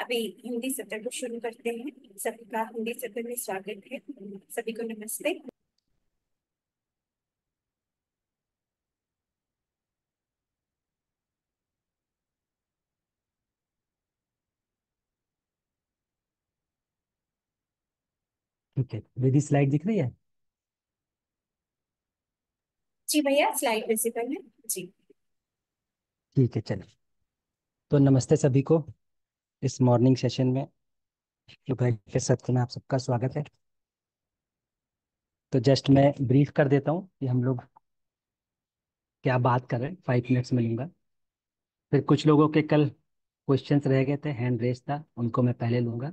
अभी हिंदी सत्र को शुरू करते हैं। सभी का हिंदी सत्र में स्वागत है। सभी को नमस्ते। ठीक है। मेरी स्लाइड दिख रही है? जी भैया स्लाइड विजिबल है। जी। ठीक है चलो तो नमस्ते सभी को। इस मॉर्निंग सेशन में। के सत्र में आप सबका स्वागत है। तो जस्ट मैं ब्रीफ कर देता हूँ कि हम लोग क्या बात कर रहे हैं। फाइव मिनट्स में लूँगा फिर कुछ लोगों के कल क्वेश्चंस रह गए थे, हैंड रेस था, उनको मैं पहले लूँगा।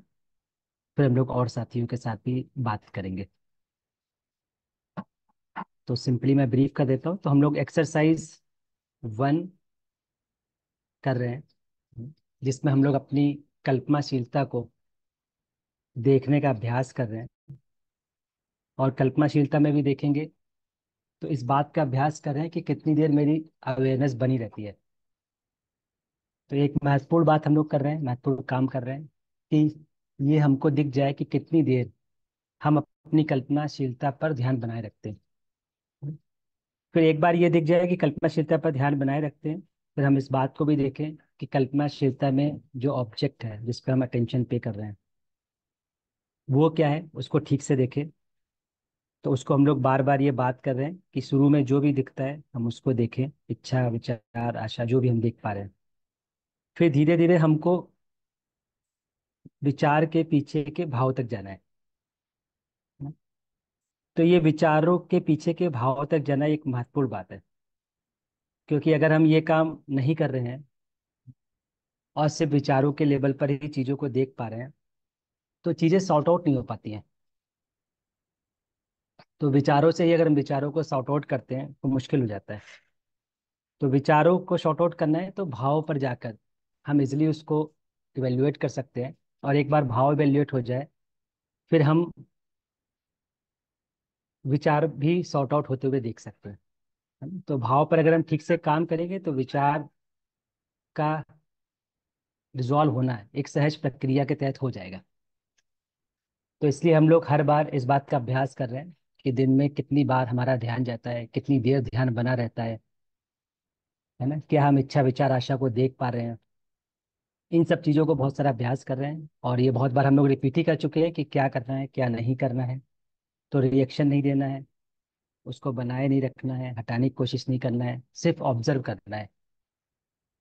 फिर हम लोग और साथियों के साथ भी बात करेंगे। तो सिंपली मैं ब्रीफ कर देता हूँ। तो हम लोग एक्सरसाइज वन कर रहे हैं। जिसमें हम लोग अपनी कल्पनाशीलता को देखने का अभ्यास कर रहे हैं। और कल्पनाशीलता में भी देखेंगे तो इस बात का अभ्यास कर रहे हैं कि कितनी देर मेरी अवेयरनेस बनी रहती है। तो एक महत्वपूर्ण बात हम लोग कर रहे हैं, महत्वपूर्ण काम कर रहे हैं कि ये हमको दिख जाए कि कितनी देर हम अपनी कल्पनाशीलता पर ध्यान बनाए रखते हैं। फिर एक बार ये दिख जाए कि कल्पनाशीलता पर ध्यान बनाए रखते हैं, फिर हम इस बात को भी देखें कि कल्पनाशीलता में जो ऑब्जेक्ट है, जिस पर हम अटेंशन पे कर रहे हैं, वो क्या है? उसको ठीक से देखें। तो उसको हम लोग बार बार ये बात कर रहे हैं कि शुरू में जो भी दिखता है, हम उसको देखें। इच्छा, विचार, आशा, जो भी हम देख पा रहे हैं। फिर धीरे धीरे हमको विचार के पीछे के भाव तक जाना है। तो ये विचारों के पीछे के भाव तक जाना एक महत्वपूर्ण बात है। क्योंकि अगर हम ये काम नहीं कर रहे हैं और सिर्फ़ विचारों के लेवल पर ही चीज़ों को देख पा रहे हैं तो चीज़ें सॉर्ट आउट नहीं हो पाती हैं। तो विचारों से ही अगर हम विचारों को सॉर्ट आउट करते हैं तो मुश्किल हो जाता है। तो विचारों को शॉर्ट आउट करना है तो भाव पर जाकर हम इजिली उसको इवेल्युएट कर सकते हैं और एक बार भाव इवेल्युएट हो जाए, फिर हम विचार भी सॉर्ट आउट होते हुए देख सकते हैं। तो भाव पर अगर हम ठीक से काम करेंगे तो विचार का रिजॉल्व होना है, एक सहज प्रक्रिया के तहत हो जाएगा। तो इसलिए हम लोग हर बार इस बात का अभ्यास कर रहे हैं कि दिन में कितनी बार हमारा ध्यान जाता है, कितनी देर ध्यान बना रहता है है ना? क्या हम इच्छा विचार आशा को देख पा रहे हैं? इन सब चीज़ों को बहुत सारा अभ्यास कर रहे हैं और ये बहुत बार हम लोग रिपीट ही कर चुके हैं कि क्या करना है, क्या नहीं करना है। तो रिएक्शन नहीं देना है, उसको बनाए नहीं रखना है, हटाने की कोशिश नहीं करना है, सिर्फ़ ऑब्ज़र्व करना है।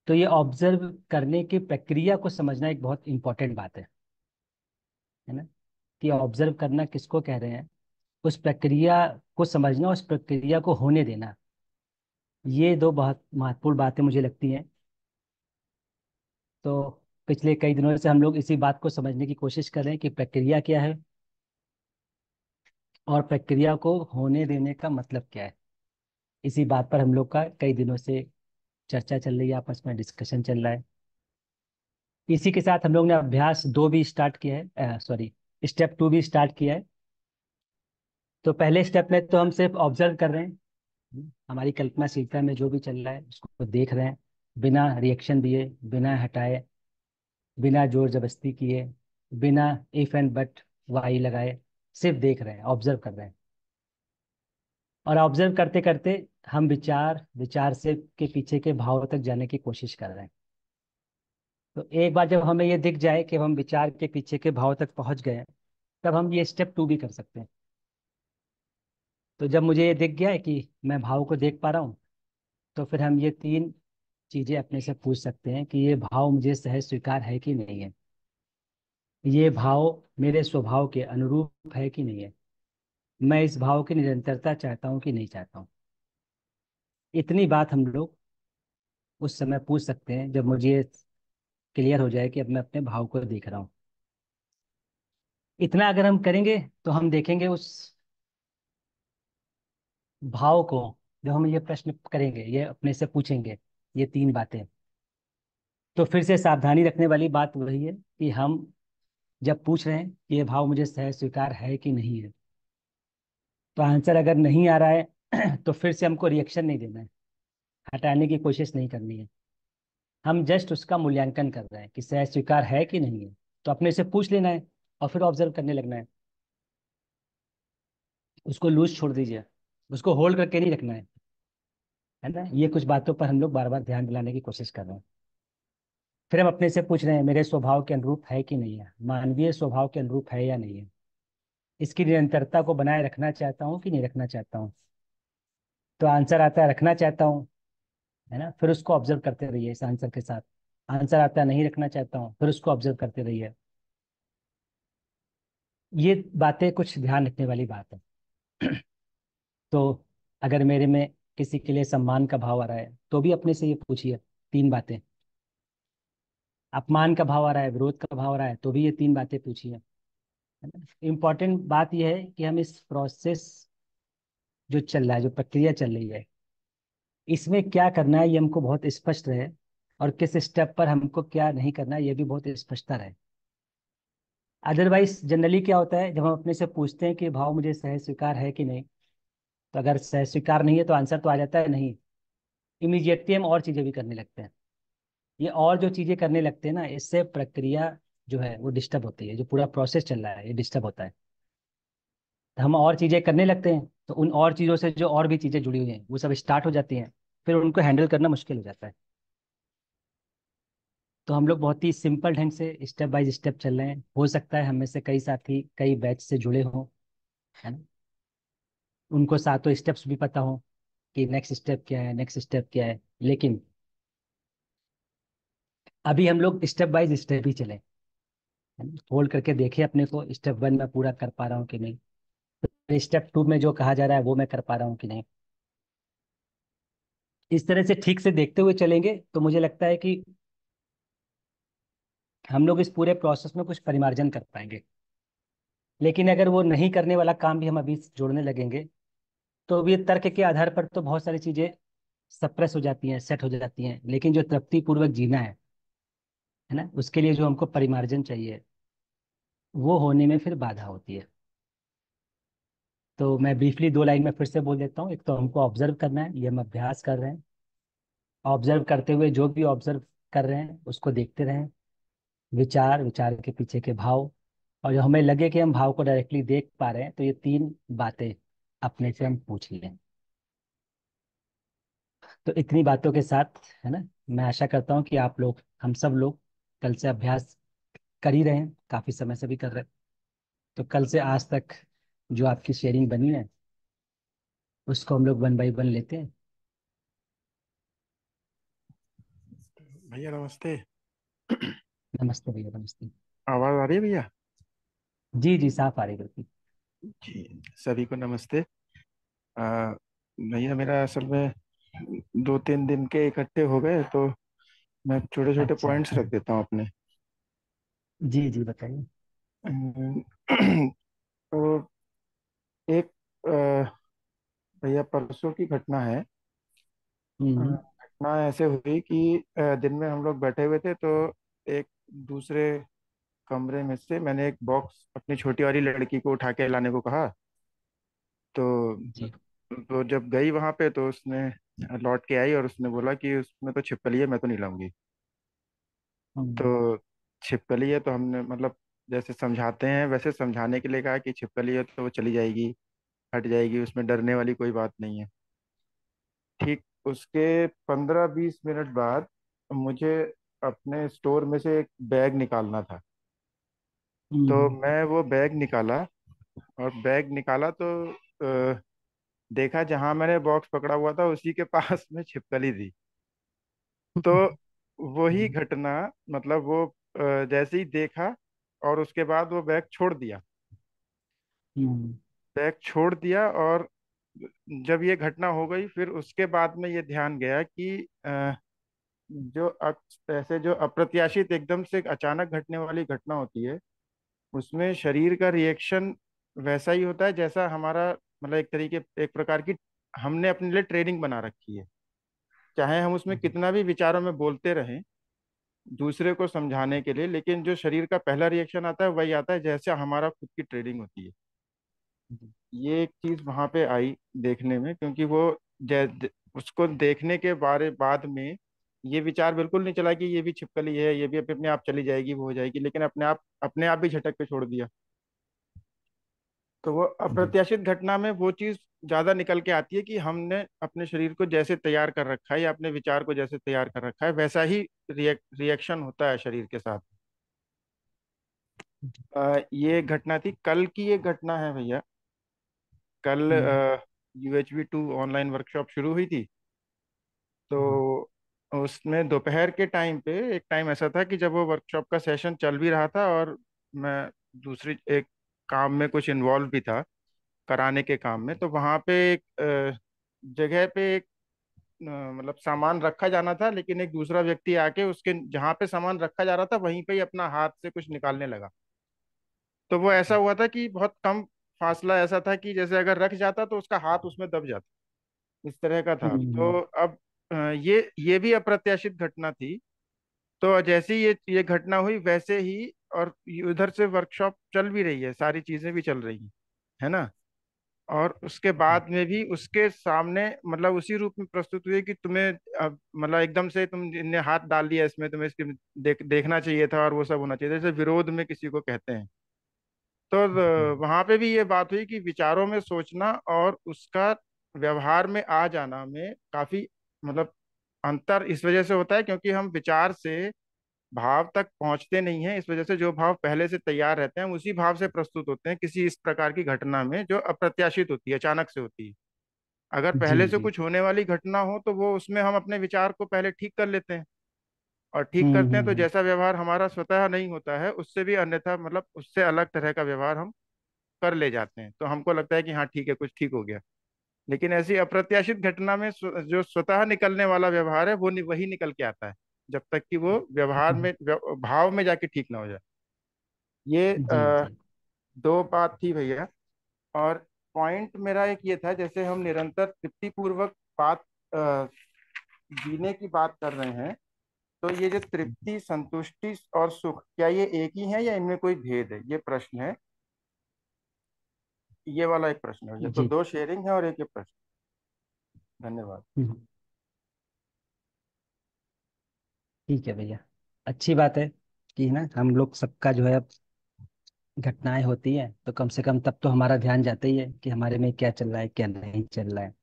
तो ये ऑब्ज़र्व करने की प्रक्रिया को समझना एक बहुत इंपॉर्टेंट बात है। है ना? कि ऑब्ज़र्व करना किसको कह रहे हैं? उस प्रक्रिया को समझना, उस प्रक्रिया को होने देना। ये दो बहुत महत्वपूर्ण बातें मुझे लगती हैं। तो पिछले कई दिनों से हम लोग इसी बात को समझने की कोशिश कर रहे हैं कि प्रक्रिया क्या है और प्रक्रिया को होने देने का मतलब क्या है। इसी बात पर हम लोग का कई दिनों से चर्चा चल रही है, आपस में डिस्कशन चल रहा है। इसी के साथ हम लोग ने अभ्यास दो भी स्टार्ट किया है सॉरी स्टेप टू भी स्टार्ट किया है। तो पहले स्टेप में तो हम सिर्फ़ ऑब्ज़र्व कर रहे हैं। हमारी कल्पनाशीलता में जो भी चल रहा है, उसको देख रहे हैं। बिना रिएक्शन दिए, बिना हटाए, बिना ज़ोर जबरस्ती किए, बिना इफ़ एंड बट वाई लगाए, सिर्फ़ देख रहे हैं ऑब्ज़र्व कर रहे हैं। और ऑब्ज़र्व करते करते हम विचार विचार से के पीछे के भाव तक जाने की कोशिश कर रहे हैं। तो एक बार जब हमें ये दिख जाए कि हम विचार के पीछे के भाव तक पहुँच गए तब हम ये स्टेप टू भी कर सकते हैं। तो जब मुझे ये दिख गया है कि मैं भाव को देख पा रहा हूँ तो फिर हम ये तीन चीज़ें अपने से पूछ सकते हैं कि ये भाव मुझे सहज स्वीकार है कि नहीं है? ये भाव मेरे स्वभाव के अनुरूप है कि नहीं है? मैं इस भाव की निरंतरता चाहता हूँ कि नहीं चाहता हूँ। इतनी बात हम लोग उस समय पूछ सकते हैं, जब मुझे क्लियर हो जाए कि अब मैं अपने भाव को देख रहा हूँ। इतना अगर हम करेंगे तो हम देखेंगे उस भाव को, जब हम ये प्रश्न करेंगे, ये अपने से पूछेंगे, ये तीन बातें तो फिर से सावधानी रखने वाली बात वही है कि हम जब पूछ रहे हैं कि ये भाव मुझे सहज स्वीकार है कि नहीं है तो आंसर अगर नहीं आ रहा है तो फिर से हमको रिएक्शन नहीं देना है। हटाने की कोशिश नहीं करनी है। हम जस्ट उसका मूल्यांकन कर रहे हैं कि सह स्वीकार है कि नहीं है। तो अपने से पूछ लेना है और फिर ऑब्ज़र्व करने लगना है। उसको लूज छोड़ दीजिए। उसको होल्ड करके नहीं रखना है। है ना? ये कुछ बातों पर हम लोग बार बार ध्यान दिलाने की कोशिश कर रहे हैं। फिर हम अपने से पूछ रहे हैं, मेरे स्वभाव के अनुरूप है कि नहीं है? मानवीय स्वभाव के अनुरूप है या नहीं है? इसकी निरंतरता को बनाए रखना चाहता हूँ कि नहीं रखना चाहता हूँ? तो आंसर आता है, रखना चाहता हूँ, है ना? फिर उसको ऑब्ज़र्व करते रहिए इस आंसर के साथ। आंसर आता है, नहीं रखना चाहता हूँ, फिर उसको ऑब्ज़र्व करते रहिए। ये बातें कुछ ध्यान रखने वाली बात है। तो अगर मेरे में किसी के लिए सम्मान का भाव आ रहा है तो भी अपने से ये पूछिए, तीन बातें। अपमान का भाव आ रहा है, विरोध का भाव आ रहा है तो भी ये तीन बातें पूछिए। इंपॉर्टेंट बात यह है कि हम इस प्रोसेस जो चल रहा है, जो प्रक्रिया चल रही है, इसमें क्या करना है ये हमको बहुत स्पष्ट रहे और किस स्टेप पर हमको क्या नहीं करना है, ये भी बहुत स्पष्टता रहे। अदरवाइज़ जनरली क्या होता है, जब हम अपने से पूछते हैं कि भाव मुझे सह स्वीकार है कि नहीं तो अगर सह स्वीकार नहीं है तो आंसर तो आ जाता है, नहीं। इमीजिएटली हम और चीज़ें भी करने लगते हैं। ये और जो चीज़ें करने लगते हैं ना, इससे प्रक्रिया जो है, वो डिस्टर्ब होती है, जो पूरा प्रोसेस चल रहा है, ये डिस्टर्ब होता है। तो हम और चीज़ें करने लगते हैं तो उन और चीज़ों से जो और भी चीज़ें जुड़ी हुई हैं, वो सब स्टार्ट हो जाती हैं, फिर उनको हैंडल करना मुश्किल हो जाता है। तो हम लोग बहुत ही सिंपल ढंग से स्टेप बाय स्टेप चल रहे हैं। हो सकता है हमें से कई साथी कई बैच से जुड़े हों, है ना? उनको सातों स्टेप्स भी पता हो कि नेक्स्ट स्टेप क्या है नेक्स्ट स्टेप क्या है, लेकिन अभी हम लोग स्टेप बाय स्टेप ही चले। होल्ड करके देखे अपने को स्टेप वन में पूरा कर पा रहा हूँ कि नहीं? स्टेप टू में जो कहा जा रहा है, वो मैं कर पा रहा हूँ कि नहीं? इस तरह से ठीक से देखते हुए चलेंगे तो मुझे लगता है कि हम लोग इस पूरे प्रोसेस में कुछ परिमार्जन कर पाएँगे। लेकिन अगर वो नहीं करने वाला काम भी हम अभी जोड़ने लगेंगे तो भी तर्क के आधार पर तो बहुत सारी चीज़ें सप्रेस हो जाती हैं सेट हो जाती हैं। लेकिन जो तृप्ति पूर्वक जीना है है ना? उसके लिए जो हमको परिमार्जन चाहिए वो होने में फिर बाधा होती है। तो मैं ब्रीफली दो लाइन में फिर से बोल देता हूँ। एक तो हमको ऑब्ज़र्व करना है, ये हम अभ्यास कर रहे हैं। ऑब्ज़र्व करते हुए जो भी ऑब्ज़र्व कर रहे हैं, उसको देखते रहें। विचार विचार के पीछे के भाव। और जो हमें लगे कि हम भाव को डायरेक्टली देख पा रहे हैं तो ये तीन बातें अपने से हम पूछ लें। तो इतनी बातों के साथ, है ना, मैं आशा करता हूँ कि आप लोग, हम सब लोग कल से अभ्यास कर ही रहे हैं काफ़ी समय से भी कर रहे हैं। तो कल से आज तक जो आपकी शेयरिंग बनी है उसको हम लोग वन बाई वन लेते हैं। भैया नमस्ते। नमस्ते भैया नमस्ते। आवाज़ आ रही है भैया? जी जी साफ़ आ रही बिल्कुल। जी सभी को नमस्ते। भैया मेरा असल में दो तीन दिन के इकट्ठे हो गए तो मैं छोटे छोटे अच्छा। पॉइंट्स रख देता हूँ अपने। जी जी बताइए। तो एक भैया परसों की घटना है। हम्म। घटना ऐसे हुई कि अ, दिन में हम लोग बैठे हुए थे तो एक दूसरे कमरे में से मैंने एक बॉक्स अपनी छोटी वाली लड़की को उठा के लाने को कहा। तो जी। तो जब गई वहाँ पे तो उसने लौट के आई और उसने बोला कि उसमें तो छिपकली है मैं तो नहीं लाऊँगी। हम्म। तो छिपकली है तो हमने मतलब जैसे समझाते हैं वैसे समझाने के लिए कहा कि छिपकली है तो वो चली जाएगी हट जाएगी उसमें डरने वाली कोई बात नहीं है। ठीक उसके पंद्रह बीस मिनट बाद मुझे अपने स्टोर में से एक बैग निकालना था। तो हम्म। मैं वो बैग निकाला और बैग निकाला तो अ, देखा जहाँ मैंने बॉक्स पकड़ा हुआ था उसी के पास में छिपकली थी। तो वही हम्म। घटना मतलब वो जैसे ही देखा और उसके बाद वो बैग छोड़ दिया। हम्म। बैग छोड़ दिया और जब ये घटना हो गई फिर उसके बाद में ये ध्यान गया कि जो ऐसे जो अप्रत्याशित एकदम से अचानक घटने वाली घटना होती है उसमें शरीर का रिएक्शन वैसा ही होता है जैसा हमारा मतलब एक तरीके एक प्रकार की हमने अपने लिए ट्रेनिंग बना रखी है। चाहे हम उसमें कितना भी विचारों में बोलते रहें दूसरे को समझाने के लिए लेकिन जो शरीर का पहला रिएक्शन आता है वही आता है जैसे हमारा खुद की ट्रेडिंग होती है। ये एक चीज़ वहाँ पे आई देखने में क्योंकि वो उसको देखने के बारे बाद में ये विचार बिल्कुल नहीं चला कि ये भी छिपकली है ये भी अपने आप चली जाएगी वो हो जाएगी लेकिन अपने आप अपने आप भी झटक के छोड़ दिया। तो वो अप्रत्याशित घटना में वो चीज़ ज़्यादा निकल के आती है कि हमने अपने शरीर को जैसे तैयार कर रखा है या अपने विचार को जैसे तैयार कर रखा है वैसा ही रिएक, रिएक्शन होता है शरीर के साथ। आ, ये घटना थी कल की ये घटना है भैया। कल हम्म यूएचवी टू ऑनलाइन वर्कशॉप शुरू हुई थी। तो उसमें दोपहर के टाइम पे एक टाइम ऐसा था कि जब वो वर्कशॉप का सेशन चल भी रहा था और मैं दूसरी एक काम में कुछ इन्वॉल्व भी था कराने के काम में तो वहाँ पे एक जगह पे एक मतलब सामान रखा जाना था लेकिन एक दूसरा व्यक्ति आके उसके जहाँ पे सामान रखा जा रहा था वहीं पे ही अपना हाथ से कुछ निकालने लगा। तो वो ऐसा हुआ था कि बहुत कम फासला ऐसा था कि जैसे अगर रख जाता तो उसका हाथ उसमें दब जाता इस तरह का था। हम्म। तो अब ये ये भी अप्रत्याशित घटना थी। तो जैसे ही ये ये घटना हुई वैसे ही और उधर से वर्कशॉप चल भी रही है सारी चीज़ें भी चल रही हैं है ना? और उसके बाद में भी उसके सामने मतलब उसी रूप में प्रस्तुत हुई कि तुम्हें अब मतलब एकदम से तुम ने हाथ डाल दिया इसमें तुम्हें इसके देख देखना चाहिए था और वो सब होना चाहिए जैसे विरोध में किसी को कहते हैं। तो वहाँ पे भी ये बात हुई कि विचारों में सोचना और उसका व्यवहार में आ जाना में काफ़ी मतलब अंतर इस वजह से होता है क्योंकि हम विचार से भाव तक पहुँचते नहीं है इस वजह से जो भाव पहले से तैयार रहते हैं उसी भाव से प्रस्तुत होते हैं किसी इस प्रकार की घटना में जो अप्रत्याशित होती है अचानक से होती है। अगर पहले से कुछ होने वाली घटना हो तो वो उसमें हम अपने विचार को पहले ठीक कर लेते हैं। और ठीक हम्म करते हैं हम्म तो हम्म। जैसा व्यवहार हमारा स्वतः नहीं होता है उससे भी अन्यथा मतलब उससे अलग तरह का व्यवहार हम कर ले जाते हैं। तो हमको लगता है कि हाँ ठीक है कुछ ठीक हो गया। लेकिन ऐसी अप्रत्याशित घटना में जो स्वतः निकलने वाला व्यवहार है वो वही निकल के आता है। जब तक कि वो व्यवहार हम्म, में भाव में जाके ठीक ना हो जाए। ये जी दो बात थी भैया। और पॉइंट मेरा एक ये था जैसे हम निरंतर तृप्तिपूर्वक बात जीने की बात कर रहे हैं तो ये जो तृप्ति संतुष्टि और सुख क्या ये एक ही है या इनमें कोई भेद है? ये प्रश्न है। ये वाला एक प्रश्न है तो दो शेयरिंग है और एक ये प्रश्न। धन्यवाद हम्म, ठीक है भैया। अच्छी बात है कि ना हम लोग सबका जो है अब घटनाएँ होती हैं तो कम से कम तब तो हमारा ध्यान जाता ही है कि हमारे में क्या चल रहा है क्या नहीं चल रहा है।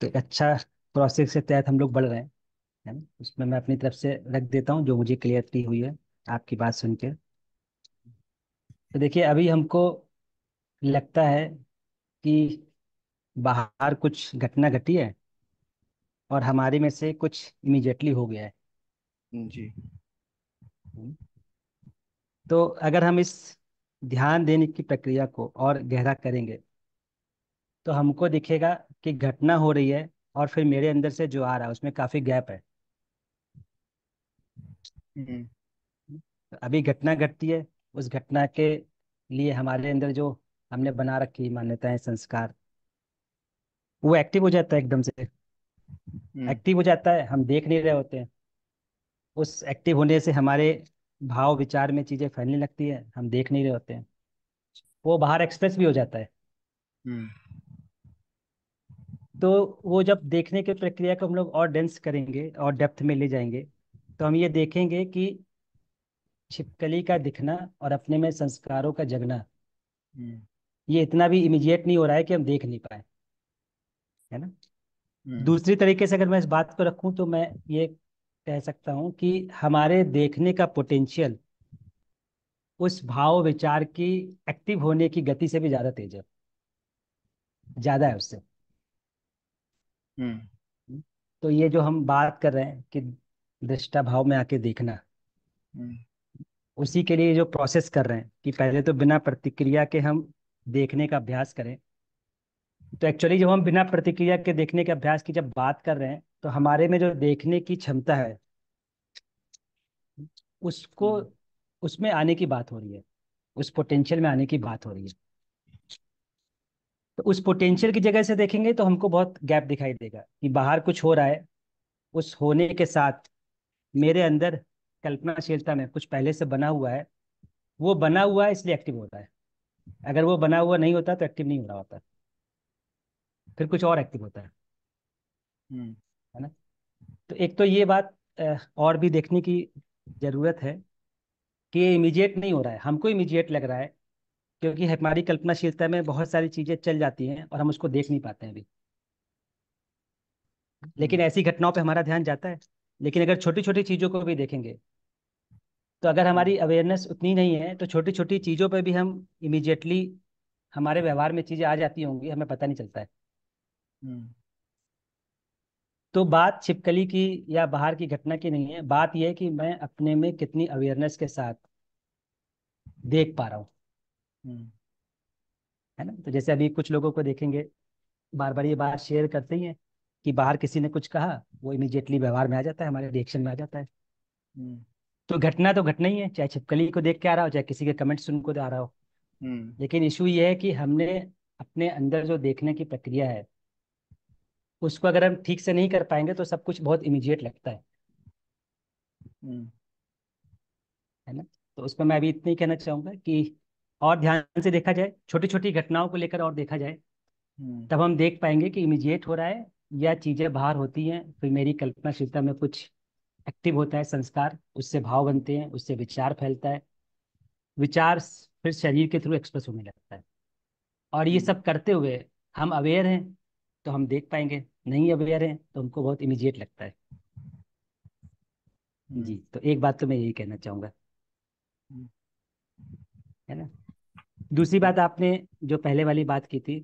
तो एक अच्छा प्रोसेस के तहत हम लोग बढ़ रहे हैं है ना? उसमें मैं अपनी तरफ़ से रख देता हूँ जो मुझे क्लियरिटी हुई है आपकी बात सुन के। तो देखिए अभी हमको लगता है कि बाहर कुछ घटना घटी है और हमारे में से कुछ इमीडिएटली हो गया है। जी। हम्म। तो अगर हम इस ध्यान देने की प्रक्रिया को और गहरा करेंगे तो हमको दिखेगा कि घटना हो रही है और फिर मेरे अंदर से जो आ रहा है उसमें काफ़ी गैप है। हम्म। तो अभी घटना घटती है उस घटना के लिए हमारे अंदर जो हमने बना रखी मान्यताएँ संस्कार वो एक्टिव हो जाता है एकदम से। हम्म एक्टिव हो जाता है हम देख नहीं रहे होते हैं। उस एक्टिव होने से हमारे भाव विचार में चीज़ें फैलने लगती है हम देख नहीं रहे होते हैं। वो बाहर एक्सप्रेस भी हो जाता है। हम्म। तो वो जब देखने की प्रक्रिया को हम लोग और डेंस करेंगे और डेप्थ में ले जाएँगे तो हम ये देखेंगे कि छिपकली का दिखना और अपने में संस्कारों का जगना हम्म। ये इतना भी इमीडिएट नहीं हो रहा है कि हम देख नहीं पाए। है ना? हम्म दूसरी तरीके से अगर मैं इस बात को रखूँ तो मैं ये कह सकता हूँ कि हमारे देखने का पोटेंशियल उस भाव विचार की एक्टिव होने की गति से भी ज़्यादा तेज है। ज़्यादा है उससे। हम्म। तो ये जो हम बात कर रहे हैं कि दृष्टा भाव में आके देखना हम्म। उसी के लिए जो प्रोसेस कर रहे हैं कि पहले तो बिना प्रतिक्रिया के हम देखने का अभ्यास करें तो एक्चुअली जब हम बिना प्रतिक्रिया के देखने के अभ्यास की जब बात कर रहे हैं तो हमारे में जो देखने की क्षमता है उसको हम्म। उसमें आने की बात हो रही है उस पोटेंशियल में आने की बात हो रही है। तो उस पोटेंशियल की जगह से देखेंगे तो हमको बहुत गैप दिखाई देगा कि बाहर कुछ हो रहा है उस होने के साथ मेरे अंदर कल्पनाशीलता में कुछ पहले से बना हुआ है वो बना हुआ है इसलिए एक्टिव होता है। अगर वो बना हुआ नहीं होता तो एक्टिव नहीं हो रहा होता। फिर कुछ और एक्टिव होता है। हम्म। है ना? तो एक तो ये बात और भी देखने की ज़रूरत है कि ये इमीडिएट नहीं हो रहा है। हमको इमीडिएट लग रहा है क्योंकि हमारी कल्पनाशीलता में बहुत सारी चीज़ें चल जाती हैं और हम उसको देख नहीं पाते हैं अभी। लेकिन ऐसी घटनाओं पे हमारा ध्यान जाता है। लेकिन अगर छोटी छोटी चीज़ों को भी देखेंगे तो अगर हमारी अवेयरनेस उतनी नहीं है तो छोटी छोटी चीज़ों पर भी हम इमीडिएटली हमारे व्यवहार में चीज़ें आ जाती होंगी हमें पता नहीं चलता है। हम्म तो बात छिपकली की या बाहर की घटना की नहीं है। बात यह है कि मैं अपने में कितनी अवेयरनेस के साथ देख पा रहा हूँ। हम्म। है ना? तो जैसे अभी कुछ लोगों को देखेंगे बार बार ये बात शेयर करते ही हैं कि बाहर किसी ने कुछ कहा वो इमीडिएटली व्यवहार में आ जाता है हमारे रिएक्शन में आ जाता है। हम्म। तो घटना तो घटना ही है चाहे छिपकली को देख के आ रहा हो चाहे किसी के कमेंट सुन को आ रहा हो। हम्म। लेकिन इशू ये है कि हमने अपने अंदर जो देखने की प्रक्रिया है उसको अगर हम ठीक से नहीं कर पाएँगे तो सब कुछ बहुत इमीडिएट लगता है। हम्म। है ना? तो उसमें मैं अभी इतना ही कहना चाहूँगा कि और ध्यान से देखा जाए छोटी छोटी घटनाओं को लेकर और देखा जाए हम्म। तब हम देख पाएँगे कि इमीडिएट हो रहा है या चीज़ें बाहर होती हैं फिर मेरी कल्पनाशीलता में कुछ एक्टिव होता है संस्कार उससे भाव बनते हैं उससे विचार फैलता है। विचार फिर शरीर के थ्रू एक्सप्रेस होने लगता है। और ये सब करते हुए हम अवेयर हैं तो हम देख पाएँगे। नहीं अवेयर हैं तो हमको बहुत इमीडिएट लगता है। जी तो एक बात तो मैं यही कहना चाहूँगा। हम्म। है ना? दूसरी बात आपने जो पहले वाली बात की थी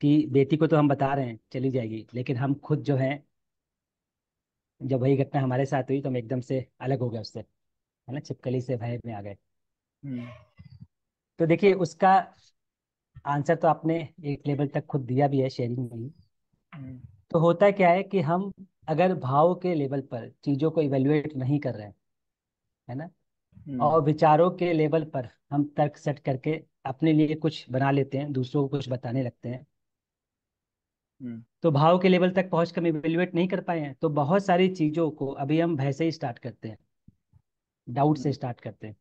कि बेटी को तो हम बता रहे हैं चली जाएगी लेकिन हम खुद जो है जब वही घटना हमारे साथ हुई तो हम एकदम से अलग हो गए उससे। है ना? छिपकली से भय में आ गए। हम्म। तो देखिए उसका आंसर तो आपने एक लेवल तक खुद दिया भी है शेयरिंग में ही। हम्म। तो होता है क्या है कि हम अगर भाव के लेवल पर चीज़ों को इवेल्युएट नहीं कर रहे हैं है ना? हम्म। और विचारों के लेवल पर हम तर्क सेट करके अपने लिए कुछ बना लेते हैं दूसरों को कुछ बताने लगते हैं। हम्म। तो भाव के लेवल तक पहुँच कर हम इवेल्युएट नहीं कर पाए हैं तो बहुत सारी चीज़ों को अभी हम भय से ही स्टार्ट करते हैं डाउट से स्टार्ट करते हैं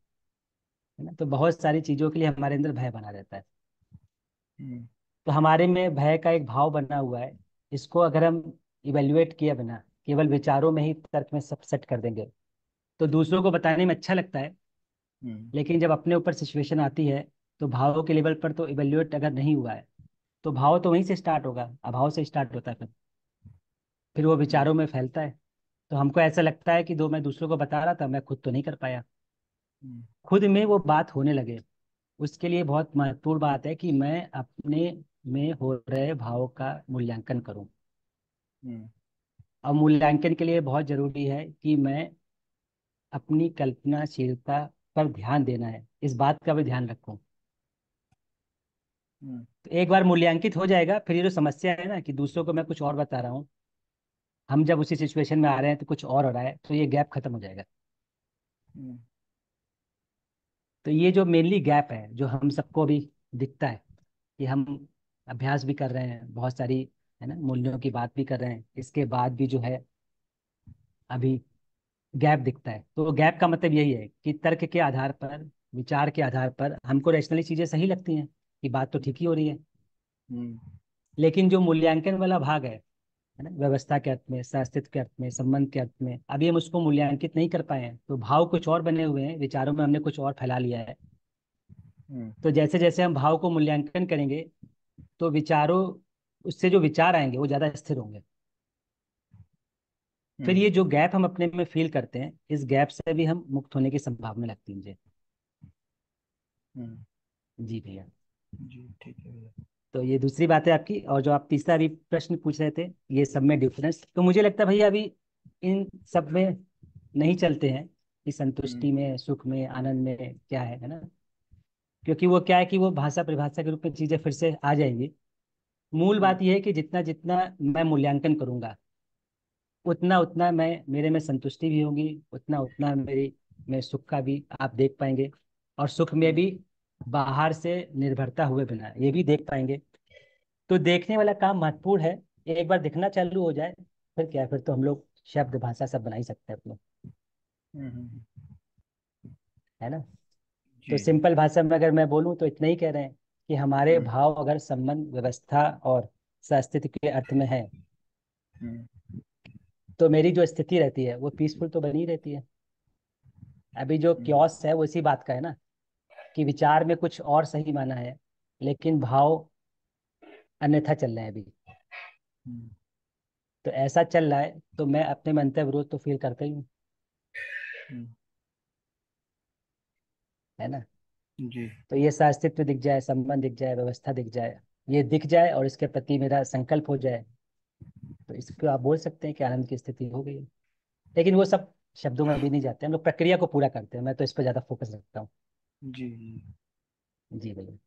है ना? तो बहुत सारी चीज़ों के लिए हमारे अंदर भय बना रहता है। हम्म तो हमारे में भय का एक भाव बना हुआ है। इसको अगर हम इवेल्युएट किए बिना केवल विचारों में ही तर्क में सब सेट कर देंगे तो दूसरों को बताने में अच्छा लगता है। हम्म। लेकिन जब अपने ऊपर सिचुएशन आती है तो भावों के लेवल पर तो इवेल्युएट अगर नहीं हुआ है तो भाव तो वहीं से स्टार्ट होगा अभाव से स्टार्ट होता है फिर। फिर वो विचारों में फैलता है। तो हमको ऐसा लगता है कि दो मैं दूसरों को बता रहा था मैं खुद तो नहीं कर पाया। हम्म। खुद में वो बात होने लगे। उसके लिए बहुत महत्वपूर्ण बात है कि मैं अपने में हो रहे भाव का मूल्यांकन करूँ। हम्म। और मूल्यांकन के लिए बहुत ज़रूरी है कि मैं अपनी कल्पनाशीलता पर ध्यान देना है इस बात का भी ध्यान रखूँ। हम्म। तो एक बार मूल्यांकित हो जाएगा फिर ये जो समस्या है ना कि दूसरों को मैं कुछ और बता रहा हूँ हम जब उसी सिचुएशन में आ रहे हैं तो कुछ और हो रहा है तो ये गैप खत्म हो जाएगा। हम्म। तो ये जो मेनली गैप है जो हम सबको भी दिखता है कि हम अभ्यास भी कर रहे हैं बहुत सारी है ना मूल्यों की बात भी कर रहे हैं इसके बाद भी जो है अभी गैप दिखता है। तो गैप का मतलब यही है कि तर्क के आधार पर विचार के आधार पर हमको रैशनली चीज़ें सही लगती हैं कि बात तो ठीक ही हो रही है। हम्म। लेकिन जो मूल्यांकन वाला भाग है है ना? व्यवस्था के अर्थ में अस्तित्व के अर्थ में संबंध के अर्थ में। अभी हम उसको मूल्यांकित नहीं कर पाए हैं तो भाव कुछ और बने हुए हैं विचारों में हमने कुछ और फैला लिया है। हम्म। तो जैसे जैसे हम भाव को मूल्यांकन करेंगे तो विचारों उससे जो विचार आएँगे वो ज़्यादा स्थिर होंगे। फिर ये जो गैप हम अपने में फील करते हैं इस गैप से भी हम मुक्त होने की संभावना लगती है मुझे। हम्म। जी भैया। जी ठीक है भैया। तो ये दूसरी बात है आपकी और जो आप तीसरा भी प्रश्न पूछ रहे थे ये सब में डिफरेंस तो मुझे लगता है भैया अभी इन सब में नहीं चलते हैं कि संतुष्टि में सुख में आनंद में क्या है है ना? क्योंकि वो क्या है कि वो भाषा परिभाषा के रूप में चीज़ें फिर से आ जाएँगी। मूल बात यह है कि जितना जितना मैं मूल्यांकन करूँगा उतना उतना मैं मेरे में संतुष्टि भी होगी उतना उतना मेरी में सुख का भी आप देख पाएँगे। और सुख में भी बाहर से निर्भरता हुए बिना ये भी देख पाएँगे। तो देखने वाला काम महत्वपूर्ण है। एक बार दिखना चालू हो जाए फिर क्या फिर तो हम लोग शब्द भाषा सब बना ही सकते हैं अपने। हम्म हम्म है ना? तो सिंपल भाषा में अगर मैं बोलूँ तो इतना ही कह रहे हैं कि हमारे हम्म। भाव अगर संबंध व्यवस्था और सस्तित्व के अर्थ में है। हम्म। तो मेरी जो स्थिति रहती है वो पीसफुल तो बनी रहती है। अभी जो क्योस है वो इसी बात का है ना? कि विचार में कुछ और सही माना है लेकिन भाव अन्यथा चल रहे हैं अभी। हम्म, तो ऐसा चल रहा है तो मैं अपने मन से विरोध तो फील करता ही हूँ। हम्म, है ना? जी। तो ये अस्तित्व दिख जाए संबंध दिख जाए व्यवस्था दिख जाए ये दिख जाए और इसके प्रति मेरा संकल्प हो जाए तो इसको आप बोल सकते हैं कि आनंद की स्थिति हो गई। लेकिन वो सब शब्दों में अभी नहीं जाते हम लोग प्रक्रिया को पूरा करते हैं मैं तो इस पर ज़्यादा फोकस रखता हूँ। जी। जी भैया।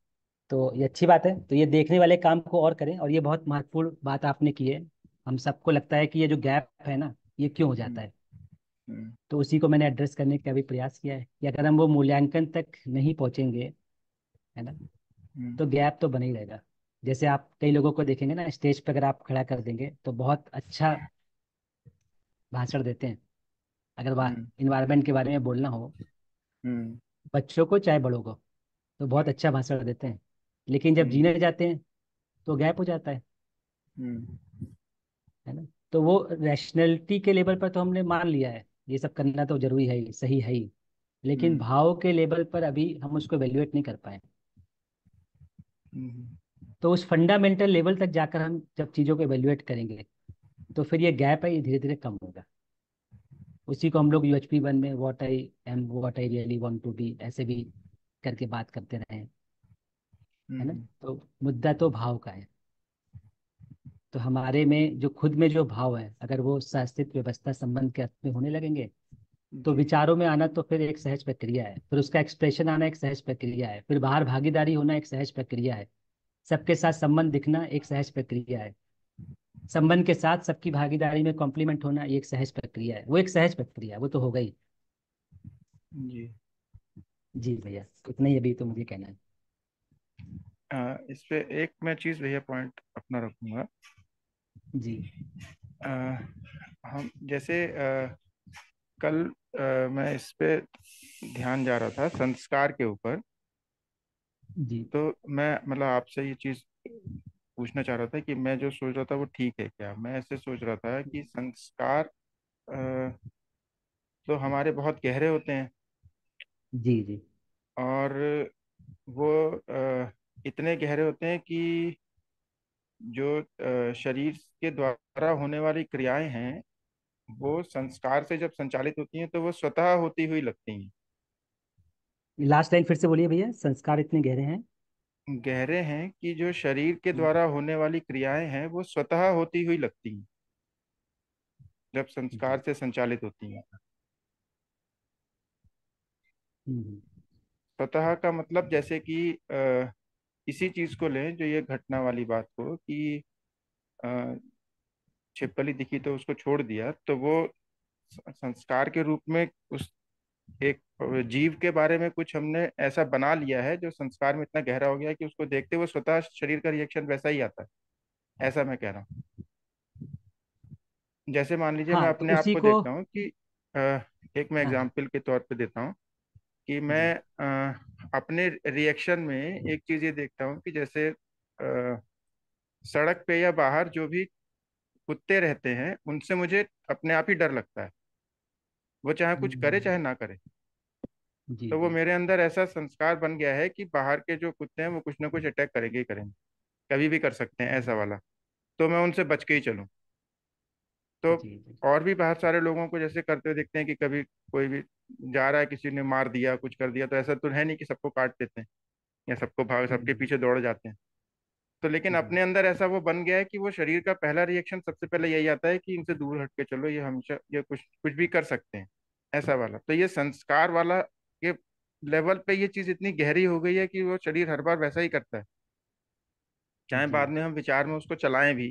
तो ये अच्छी बात है। तो ये देखने वाले काम को और करें और ये बहुत महत्वपूर्ण बात आपने की है। हम सबको लगता है कि ये जो गैप है ना ये क्यों हो जाता है? हम्म, तो उसी को मैंने एड्रेस करने का भी प्रयास किया है कि अगर हम वो मूल्यांकन तक नहीं पहुँचेंगे है ना हम्म, तो गैप तो बना ही रहेगा। जैसे आप कई लोगों को देखेंगे ना स्टेज पर अगर आप खड़ा कर देंगे तो बहुत अच्छा भाषण देते हैं। अगर हम्म, इन्वायरमेंट के बारे में बोलना हो हम्म, बच्चों को चाहे बड़ों को तो बहुत अच्छा भाषण देते हैं। लेकिन जब हम्म, जीने जाते हैं तो गैप हो जाता है। हम्म, है ना? तो वो रैशनैलिटी के लेवल पर तो हमने मान लिया है ये सब करना तो ज़रूरी है ही सही है ही। लेकिन हम्म, भाव के लेवल पर अभी हम उसको एवेल्युएट नहीं कर पाए। तो उस फंडामेंटल लेवल तक जाकर हम जब चीज़ों को एवेल्युएट करेंगे तो फिर ये गैप है ये धीरे धीरे कम होगा। उसी को हम लोग यूएचपी वन में what I am what I really want to be ऐसे भी करके बात करते रहे है। ना? हम्म, तो तो मुद्दा तो भाव का है। तो हमारे में जो खुद में जो भाव है अगर वो शास्त्रित व्यवस्था संबंध के अर्थ में होने लगेंगे तो विचारों में आना तो फिर एक सहज प्रक्रिया है। फिर उसका एक्सप्रेशन आना एक सहज प्रक्रिया है। फिर बाहर भागीदारी होना एक सहज प्रक्रिया है। सबके साथ संबंध दिखना एक सहज प्रक्रिया है। संबंध के साथ सबकी भागीदारी में कॉम्प्लीमेंट होना एक सहज प्रक्रिया है। वो एक सहज प्रक्रिया है वो तो हो। गई जी। जी भैया इतना ही अभी तो मुझे कहना है। आ, इस पे एक मैं चीज़ भैया पॉइंट अपना रखूँगा। जी। आ, हम जैसे आ, कल आ, मैं इस पे ध्यान जा रहा था संस्कार के ऊपर। जी। तो मैं मतलब आपसे ये चीज़ पूछना चाह रहा था कि मैं जो सोच रहा था वो ठीक है क्या? मैं ऐसे सोच रहा था कि संस्कार आ, तो हमारे बहुत गहरे होते हैं। जी जी। और वो इतने गहरे होते हैं कि जो अ, शरीर के द्वारा होने वाली क्रियाएँ हैं वो संस्कार से जब संचालित होती हैं तो वो स्वतः होती हुई लगती हैं। लास्ट लाइन फिर से बोलिए भैया संस्कार इतने गहरे हैं। गहरे हैं कि जो शरीर के हम्म, द्वारा होने वाली क्रियाएँ हैं वो स्वतः होती हुई लगती हैं। जब संस्कार से संचालित होती हैं। हम्म, स्वतः का मतलब जैसे कि इसी चीज़ को लें जो ये घटना वाली बात को कि छिपकली दिखी तो उसको छोड़ दिया तो वो संस्कार के रूप में उस एक जीव के बारे में कुछ हमने ऐसा बना लिया है जो संस्कार में इतना गहरा हो गया है कि उसको देखते हुए स्वतः शरीर का रिएक्शन वैसा ही आता है। ऐसा मैं कह रहा हूँ। जैसे मान लीजिए मैं हाँ तो अपने आप को को देखता हूँ कि अ, एक मैं हाँ। हाँ एग्ज़ाम्पल के तौर पे देता हूँ कि मैं अ, अपने रिएक्शन में एक चीज़ ये देखता हूँ कि जैसे अ, सड़क पे या बाहर जो भी कुत्ते रहते हैं उनसे मुझे अपने आप ही डर लगता है। वो चाहे कुछ करे हम्म, चाहे ना करे। जी तो वो मेरे अंदर ऐसा संस्कार बन गया है कि बाहर के जो कुत्ते हैं वो कुछ ना कुछ अटैक करेंगे ही करेंगे। कभी भी कर सकते हैं ऐसा वाला। तो मैं उनसे बच के ही चलूँ। तो जी जी। और भी बाहर सारे लोगों को जैसे करते हुए देखते हैं कि कभी कोई भी जा रहा है किसी ने मार दिया कुछ कर दिया तो ऐसा तो है नहीं कि सबको काट देते हैं या सबको भाग सबके हम्म, पीछे दौड़ जाते हैं। तो लेकिन अपने अंदर ऐसा वो बन गया है कि वो शरीर का पहला रिएक्शन सबसे पहले यही आता है कि इनसे दूर हट के चलो ये हमेशा ये कुछ कुछ भी कर सकते हैं ऐसा वाला। तो ये संस्कार वाला ये लेवल पे ये चीज़ इतनी गहरी हो गई है कि वो शरीर हर बार वैसा ही करता है। चाहे बाद में हम विचार में उसको चलाएँ भी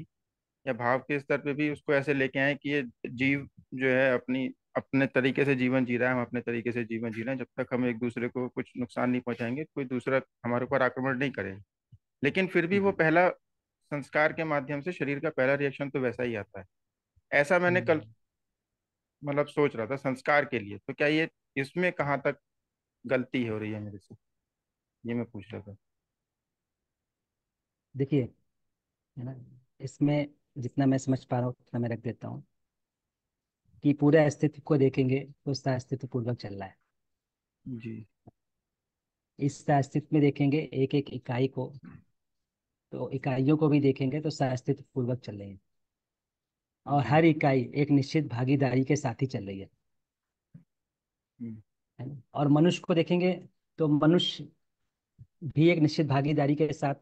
या भाव के स्तर पे भी उसको ऐसे लेके आए कि ये जीव जो है अपनी अपने तरीके से जीवन जी रहा है हम अपने तरीके से जीवन जी रहे हैं जब तक हम एक दूसरे को कुछ नुकसान नहीं पहुंचाएँगे कोई दूसरा हमारे ऊपर आक्रमण नहीं करेगा। लेकिन फिर भी वो पहला संस्कार के माध्यम से शरीर का पहला रिएक्शन तो वैसा ही आता है। ऐसा मैंने कल हम्म, मतलब सोच रहा था संस्कार के लिए। तो क्या ये इसमें कहाँ तक गलती हो रही है मेरे से? ये मैं पूछ रहा था। देखिए है ना इसमें जितना मैं समझ पा रहा हूँ उतना मैं रख देता हूँ कि पूरे अस्तित्व को देखेंगे तो उसका अस्तित्व पूर्वक चल रहा है। जी। इस अस्तित्व में देखेंगे एक एक इकाई को तो इकाइयों को भी देखेंगे तो अस्तित्व पूर्वक चल रही है। और हर इकाई एक निश्चित भागीदारी के साथ ही चल रही है। हम्म, और मनुष्य को देखेंगे तो मनुष्य भी एक निश्चित भागीदारी के साथ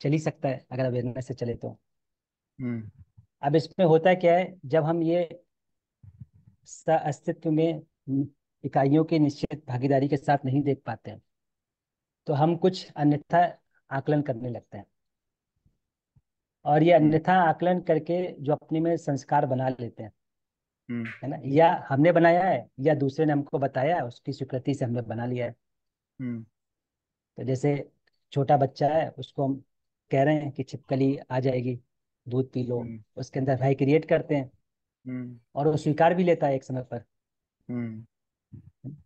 चल ही सकता है अगर अवेयरनेस से चले तो। हम्म, अब इसमें होता क्या है? जब हम ये अस्तित्व में इकाइयों की निश्चित भागीदारी के साथ नहीं देख पाते हैं तो हम कुछ अन्यथा आकलन करने लगते हैं। और ये अन्यथा आकलन करके जो अपने में संस्कार बना लेते हैं हम्म, है ना? या हमने बनाया है या दूसरे ने हमको बताया है उसकी स्वीकृति से हमने बना लिया है। हम्म, तो जैसे छोटा बच्चा है उसको हम कह रहे हैं कि छिपकली आ जाएगी दूध पी लो हम्म, उसके अंदर भय क्रिएट करते हैं। हम्म, और वो स्वीकार भी लेता है एक समय पर। हम्म,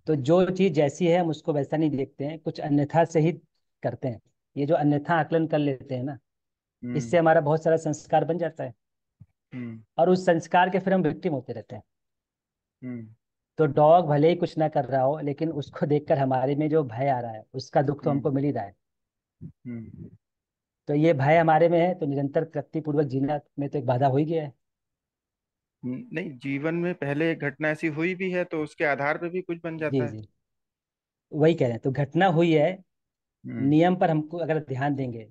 तो जो चीज़ जैसी है हम उसको वैसा नहीं देखते हैं कुछ अन्यथा से ही करते हैं। ये जो अन्यथा आकलन कर लेते हैं ना इससे हम्म, हमारा बहुत सारा संस्कार बन जाता है। हम्म, और उस संस्कार के फिर हम विक्टिम होते रहते हैं। हम्म, तो डॉग भले ही कुछ ना कर रहा हो लेकिन उसको देखकर हमारे में जो भय आ रहा है उसका दुख तो हमको मिल ही रहा है। तो ये भय हमारे में है तो निरंतर कृतिपूर्वक जीना में तो एक बाधा हो ही गया है। नहीं जीवन में पहले एक घटना ऐसी हुई भी है तो उसके आधार पे भी कुछ बन जी जाता है। जी। वही कह रहे हैं तो घटना हुई है नियम पर हमको अगर ध्यान देंगे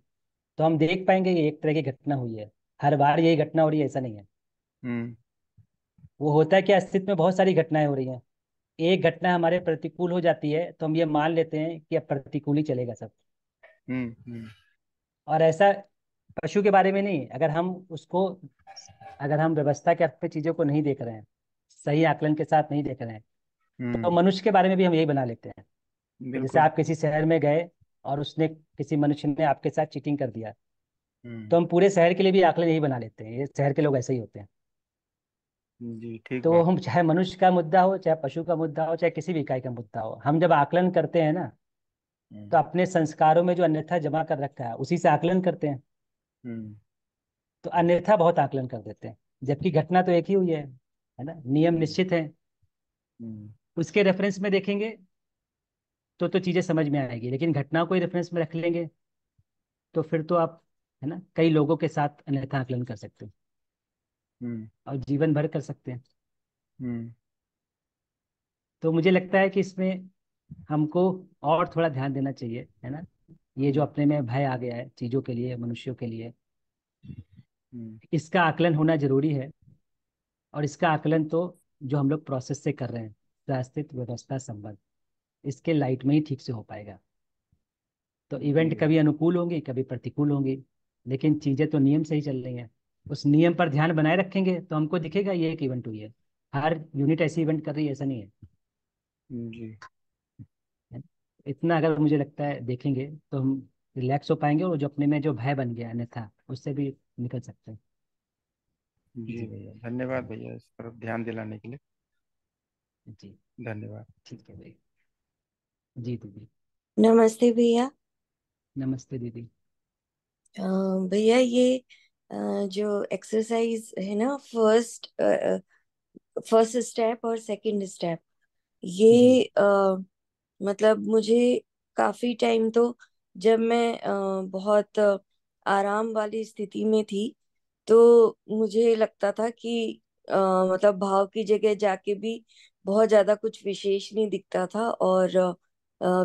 तो हम देख पाएँगे ये एक तरह की घटना हुई है। हर बार यही घटना हो रही है ऐसा नहीं है। हम्म, वो होता है कि अस्तित्व में बहुत सारी घटनाएँ हो रही हैं। एक घटना हमारे प्रतिकूल हो जाती है तो हम ये मान लेते हैं कि अब प्रतिकूल ही चलेगा सब। हम्म, हम्म, और ऐसा पशु के बारे में नहीं अगर हम उसको अगर हम व्यवस्था के अर्थ पे चीज़ों को नहीं देख रहे हैं सही आकलन के साथ नहीं देख रहे हैं तो मनुष्य के बारे में भी हम यही बना लेते हैं। जैसे आप किसी शहर में गए और उसने किसी मनुष्य ने आपके साथ चीटिंग कर दिया। हम्म, तो हम पूरे शहर के लिए भी आकलन यही बना लेते हैं ये शहर के लोग ऐसे ही होते हैं। जी ठीक तो हम चाहे मनुष्य का मुद्दा हो चाहे पशु का मुद्दा हो चाहे किसी भी इकाई का मुद्दा हो हम जब आकलन करते हैं ना तो हम्म, अपने संस्कारों में जो अन्यथा जमा कर रखा है उसी से आकलन करते हैं। हम्म, तो अन्यथा बहुत आकलन कर देते हैं जबकि घटना तो एक ही हुई है है ना? नियम निश्चित है। उसके रेफरेंस में देखेंगे तो तो चीज़ें समझ में आएगी लेकिन घटना को ही रेफरेंस में रख लेंगे तो फिर तो आप है ना कई लोगों के साथ अन्यथा आकलन कर सकते हैं। हम्म, और जीवन भर कर सकते हैं। हम्म, तो मुझे लगता है कि इसमें हमको और थोड़ा ध्यान देना चाहिए है ना? ये जो अपने में भय आ गया है चीज़ों के लिए मनुष्यों के लिए। हम्म, इसका आकलन होना ज़रूरी है और इसका आकलन तो जो हम लोग प्रोसेस से कर रहे हैं रास्तित्व व्यवस्था संबंध। इसके लाइट में ही ठीक से हो पाएगा। तो इवेंट कभी अनुकूल होंगे कभी प्रतिकूल होंगे लेकिन चीज़ें तो नियम से ही चल रही हैं। उस नियम पर ध्यान बनाए रखेंगे तो हमको दिखेगा ये एक इवेंट हुई है। हर यूनिट ऐसी इवेंट कर रही है ऐसा नहीं है। जी। इतना अगर मुझे लगता है देखेंगे तो हम रिलैक्स हो पाएँगे और जो अपने में जो भय बन गया अन्यथा उससे भी निकल सकते हैं। जी भैया धन्यवाद भैया इस तरफ़ ध्यान दिलाने के लिए। जी। धन्यवाद। ठीक है भाई। जी दीदी। नमस्ते भैया। नमस्ते दीदी। अ, भैया ये अ, जो एक्सरसाइज है ना फ़र्स्ट फ़र्स्ट स्टेप और सेकंड स्टेप जी। ये अ, मतलब मुझे काफ़ी टाइम तो जब मैं अ, बहुत आराम वाली स्थिति में थी तो मुझे लगता था कि अ, मतलब भाव की जगह जाके भी बहुत ज़्यादा कुछ विशेष नहीं दिखता था और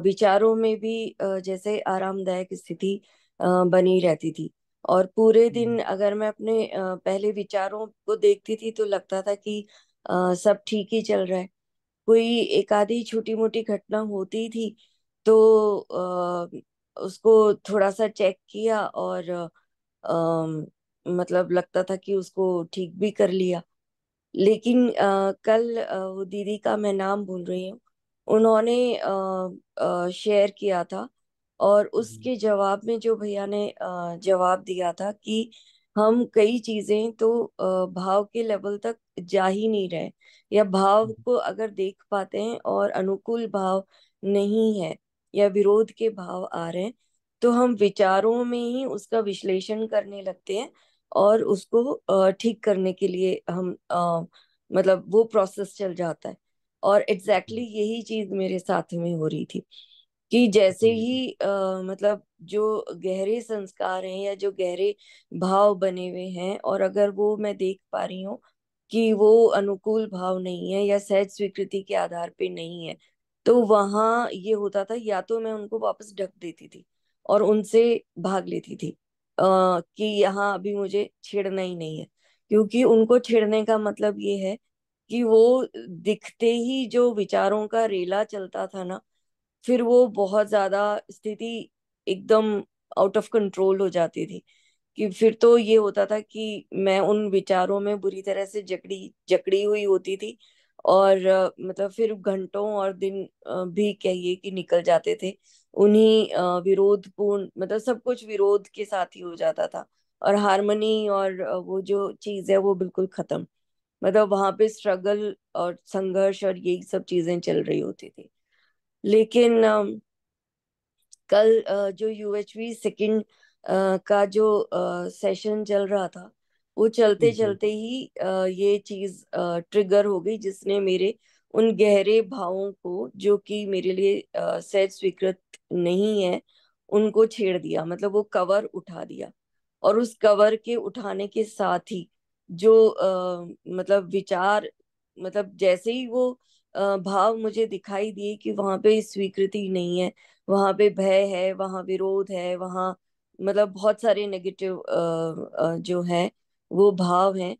विचारों में भी अ, जैसे आरामदायक स्थिति बनी रहती थी। और पूरे दिन हम्म, अगर मैं अपने पहले विचारों को देखती थी तो लगता था कि सब ठीक ही चल रहा है। कोई एक आधी छोटी मोटी घटना होती थी तो अ, उसको थोड़ा सा चेक किया और मतलब लगता था कि उसको ठीक भी कर लिया। लेकिन अ, कल वो दीदी का मैं नाम भूल रही हूँ। उन्होंने शेयर किया था और हम्म, उसके जवाब में जो भैया ने जवाब दिया था कि हम कई चीज़ें तो भाव के लेवल तक जा ही नहीं रहे या भाव हम्म, को अगर देख पाते हैं और अनुकूल भाव नहीं है या विरोध के भाव आ रहे हैं तो हम विचारों में ही उसका विश्लेषण करने लगते हैं और उसको ठीक करने के लिए हम अ, मतलब वो प्रोसेस चल जाता है। और एग्जैक्टली exactly यही चीज़ मेरे साथ में हो रही थी कि जैसे ही आ, मतलब जो गहरे संस्कार हैं या जो गहरे भाव बने हुए हैं और अगर वो मैं देख पा रही हूँ कि वो अनुकूल भाव नहीं है या सहज स्वीकृति के आधार पे नहीं है तो वहाँ ये होता था या तो मैं उनको वापस ढक देती थी और उनसे भाग लेती थी आ, कि यहाँ अभी मुझे छेड़ना ही नहीं है क्योंकि उनको छेड़ने का मतलब ये है कि वो दिखते ही जो विचारों का रेला चलता था ना, फिर वो बहुत ज़्यादा स्थिति एकदम आउट ऑफ़ कंट्रोल हो जाती थी। कि फिर तो ये होता था कि मैं उन विचारों में बुरी तरह से जकड़ी जकड़ी हुई होती थी और मतलब फिर घंटों और दिन भी कहिए कि निकल जाते थे। उन्हीं विरोधपूर्ण मतलब सब कुछ विरोध के साथ ही हो जाता था और हारमोनी और वो जो चीज़ है वो बिल्कुल खत्म। मतलब वहाँ पे स्ट्रगल और संघर्ष और यही सब चीज़ें चल रही होती थी। लेकिन कल जो यूएचवी सेकंड का जो सेशन चल रहा था वो चलते चलते ही ये चीज़ ट्रिगर हो गई जिसने मेरे उन गहरे भावों को जो कि मेरे लिए सहज स्वीकृत नहीं है उनको छेड़ दिया मतलब वो कवर उठा दिया। और उस कवर के उठाने के साथ ही जो अ, मतलब विचार मतलब जैसे ही वो अ, भाव मुझे दिखाई दिए कि वहाँ पे स्वीकृति नहीं है वहाँ पे भय है वहाँ विरोध है वहाँ मतलब बहुत सारे नेगेटिव जो है वो भाव हैं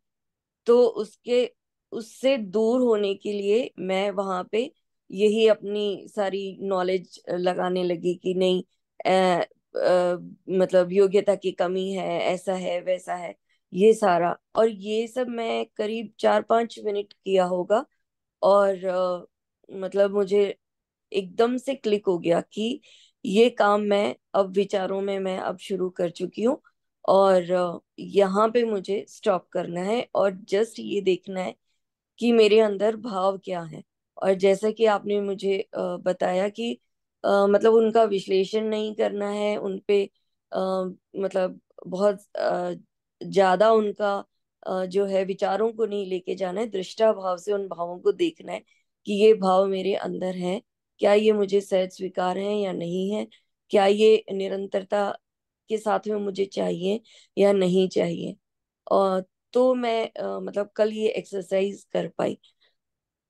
तो उसके उससे दूर होने के लिए मैं वहाँ पे यही अपनी सारी नॉलेज लगाने लगी कि नहीं अ, अ, मतलब योग्यता की कमी है ऐसा है वैसा है। ये सारा और ये सब मैं करीब चार पाँच मिनट किया होगा और अ, मतलब मुझे एकदम से क्लिक हो गया कि ये काम मैं अब विचारों में मैं अब शुरू कर चुकी हूँ और यहाँ पे मुझे स्टॉप करना है और जस्ट ये देखना है कि मेरे अंदर भाव क्या है। और जैसा कि आपने मुझे बताया कि मतलब उनका विश्लेषण नहीं करना है उन पे अ, मतलब बहुत ज़्यादा उनका जो है विचारों को नहीं लेके जाना है दृष्टा भाव से उन भावों को देखना है कि ये भाव मेरे अंदर है। क्या ये मुझे सहज स्वीकार है या नहीं है? क्या ये निरंतरता के साथ में मुझे चाहिए या नहीं चाहिए? और तो मैं मतलब कल ये एक्सरसाइज कर पाई।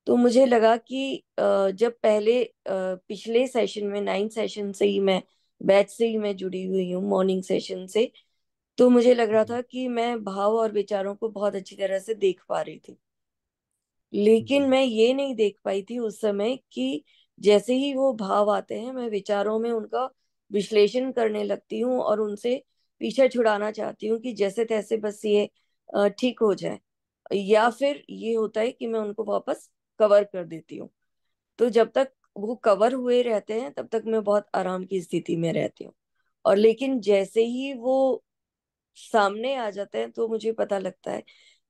तो मुझे लगा कि जब पहले पिछले सेशन में नाइन्थ सेशन से ही मैं बैच से ही मैं जुड़ी हुई हूँ मॉर्निंग सेशन से तो मुझे लग रहा था कि मैं भाव और विचारों को बहुत अच्छी तरह से देख पा रही थी। लेकिन मैं ये नहीं देख पाई थी उस समय कि जैसे ही वो भाव आते हैं मैं विचारों में उनका विश्लेषण करने लगती हूँ और उनसे पीछे छुड़ाना चाहती हूँ कि जैसे तैसे बस ये ठीक हो जाए। या फिर ये होता है कि मैं उनको वापस कवर कर देती हूँ। तो जब तक वो कवर हुए रहते हैं तब तक मैं बहुत आराम की स्थिति में रहती हूँ। और लेकिन जैसे ही वो सामने आ जाते हैं तो मुझे पता लगता है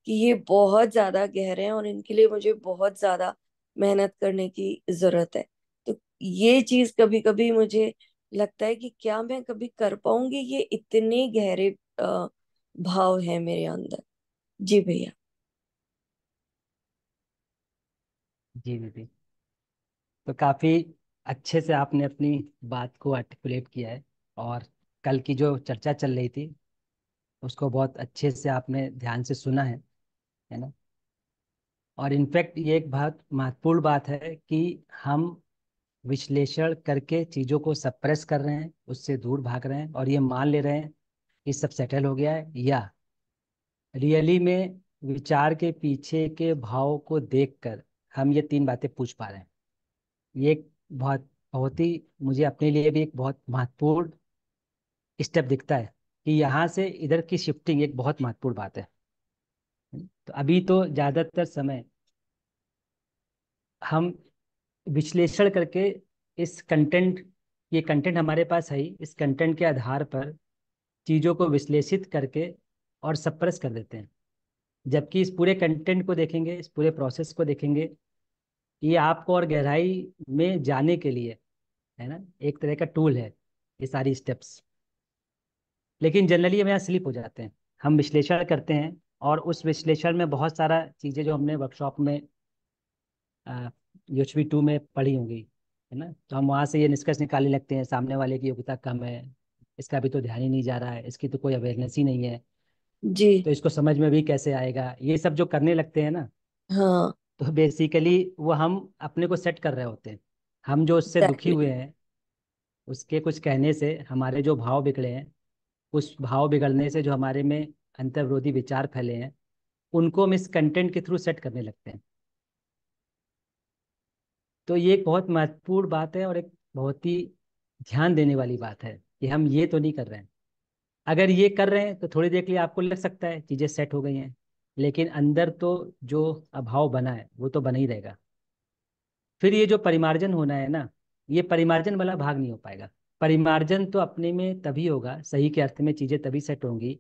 कि ये बहुत ज़्यादा गहरे हैं और इनके लिए मुझे बहुत ज़्यादा मेहनत करने की ज़रूरत है। तो ये चीज़ कभी कभी मुझे लगता है कि क्या मैं कभी कर पाऊँगी? ये इतने गहरे भाव है मेरे अंदर। जी भैया। जी दीदी। तो काफ़ी अच्छे से आपने अपनी बात को आर्टिकुलेट किया है और कल की जो चर्चा चल रही थी उसको बहुत अच्छे से आपने ध्यान से सुना है है ना? और इनफैक्ट ये एक बहुत महत्वपूर्ण बात है कि हम विश्लेषण करके चीज़ों को सप्रेस कर रहे हैं, उससे दूर भाग रहे हैं, और ये मान ले रहे हैं कि सब सेटल हो गया है या रियली में विचार के पीछे के भाव को देखकर हम ये तीन बातें पूछ पा रहे हैं। ये एक बहुत बहुत ही मुझे अपने लिए भी एक बहुत महत्वपूर्ण स्टेप दिखता है। कि यहाँ से इधर की शिफ्टिंग एक बहुत महत्वपूर्ण बात है। तो अभी तो ज़्यादातर समय हम विश्लेषण करके इस कंटेंट, ये कंटेंट हमारे पास है ही, इस कंटेंट के आधार पर चीज़ों को विश्लेषित करके और सप्रेस कर देते हैं। जबकि इस पूरे कंटेंट को देखेंगे, इस पूरे प्रोसेस को देखेंगे, ये आपको और गहराई में जाने के लिए, है ना, एक तरह का टूल है ये सारी स्टेप्स। लेकिन जनरली हम यहाँ स्लिप हो जाते हैं। हम विश्लेषण करते हैं और उस विश्लेषण में बहुत सारा चीज़ें जो हमने वर्कशॉप में यूएचवी टू में पढ़ी होंगी है ना? तो हम वहाँ से ये निष्कर्ष निकालने लगते हैं सामने वाले की योग्यता कम है इसका भी तो ध्यान ही नहीं जा रहा है इसकी तो कोई अवेयरनेस ही नहीं है। जी। तो इसको समझ में भी कैसे आएगा? ये सब जो करने लगते हैं ना हाँ। तो बेसिकली वो हम अपने को सेट कर रहे होते हैं। हम जो उससे दुखी हुए हैं उसके कुछ कहने से हमारे जो भाव बिगड़े हैं उस भाव बिगड़ने से जो हमारे में अंतर्विरोधी विचार फैले हैं, उनको हम इस कंटेंट के थ्रू सेट करने लगते हैं। तो ये एक बहुत महत्वपूर्ण बात है और एक बहुत ही ध्यान देने वाली बात है कि हम ये तो नहीं कर रहे हैं। अगर ये कर रहे हैं तो थोड़ी देर के लिए आपको लग सकता है चीज़ें सेट हो गई हैं, लेकिन अंदर तो जो अभाव बना है, वो तो बना ही रहेगा। फिर ये जो परिमार्जन होना है ना, ये परिमार्जन वाला भाग नहीं हो पाएगा। परिमार्जन तो अपने में तभी होगा, सही के अर्थ में चीज़ें तभी सेट होंगी,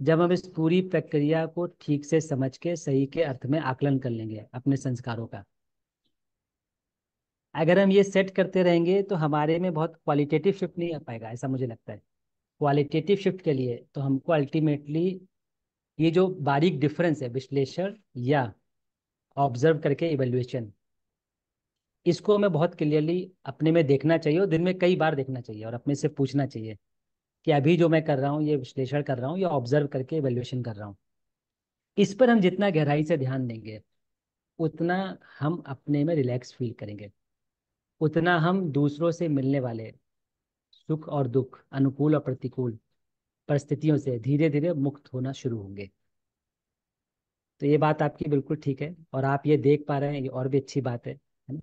जब हम इस पूरी प्रक्रिया को ठीक से समझ के सही के अर्थ में आकलन कर लेंगे अपने संस्कारों का। अगर हम ये सेट करते रहेंगे तो हमारे में बहुत क्वालिटेटिव शिफ्ट नहीं आ पाएगा, ऐसा मुझे लगता है। क्वालिटेटिव शिफ्ट के लिए तो हमको अल्टीमेटली ये जो बारीक डिफरेंस है, विश्लेषण या ऑब्ज़र्व करके इवेल्युएशन इसको हमें बहुत क्लियरली अपने में देखना चाहिए और दिन में कई बार देखना चाहिए और अपने से पूछना चाहिए कि अभी जो मैं कर रहा हूँ, ये विश्लेषण कर रहा हूँ, या ऑब्ज़र्व करके इवेल्युएशन कर रहा हूँ। इस पर हम जितना गहराई से ध्यान देंगे, उतना हम अपने में रिलैक्स फील करेंगे। उतना हम दूसरों से मिलने वाले सुख और दुख, अनुकूल और प्रतिकूल परिस्थितियों से धीरे धीरे मुक्त होना शुरू होंगे। तो ये बात आपकी बिल्कुल ठीक है और आप ये देख पा रहे हैं, ये और भी अच्छी बात है।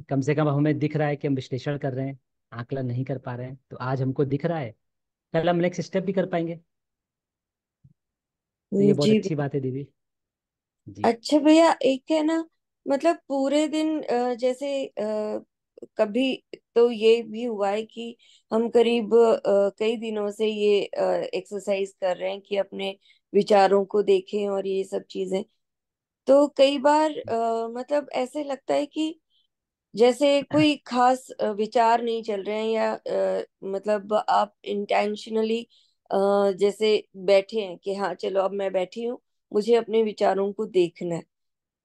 कम से कम हमें दिख रहा है कि हम विश्लेषण कर रहे हैं आकलन नहीं कर पा रहे हैं तो आज हमको दिख रहा है कल हम नेक्स्ट स्टेप भी कर पाएँगे। तो ये बहुत अच्छी बात है दीदी। जी। अच्छा भैया एक है ना मतलब पूरे दिन जैसे कभी तो ये भी हुआ है कि हम करीब कई दिनों से ये एक्सरसाइज कर रहे हैं कि अपने विचारों को देखें और ये सब चीज़ें। तो कई बार मतलब ऐसे लगता है कि जैसे कोई खास विचार नहीं चल रहे हैं या अ, मतलब आप इंटेंशनली जैसे बैठे हैं कि हाँ चलो अब मैं बैठी हूँ मुझे अपने विचारों को देखना है।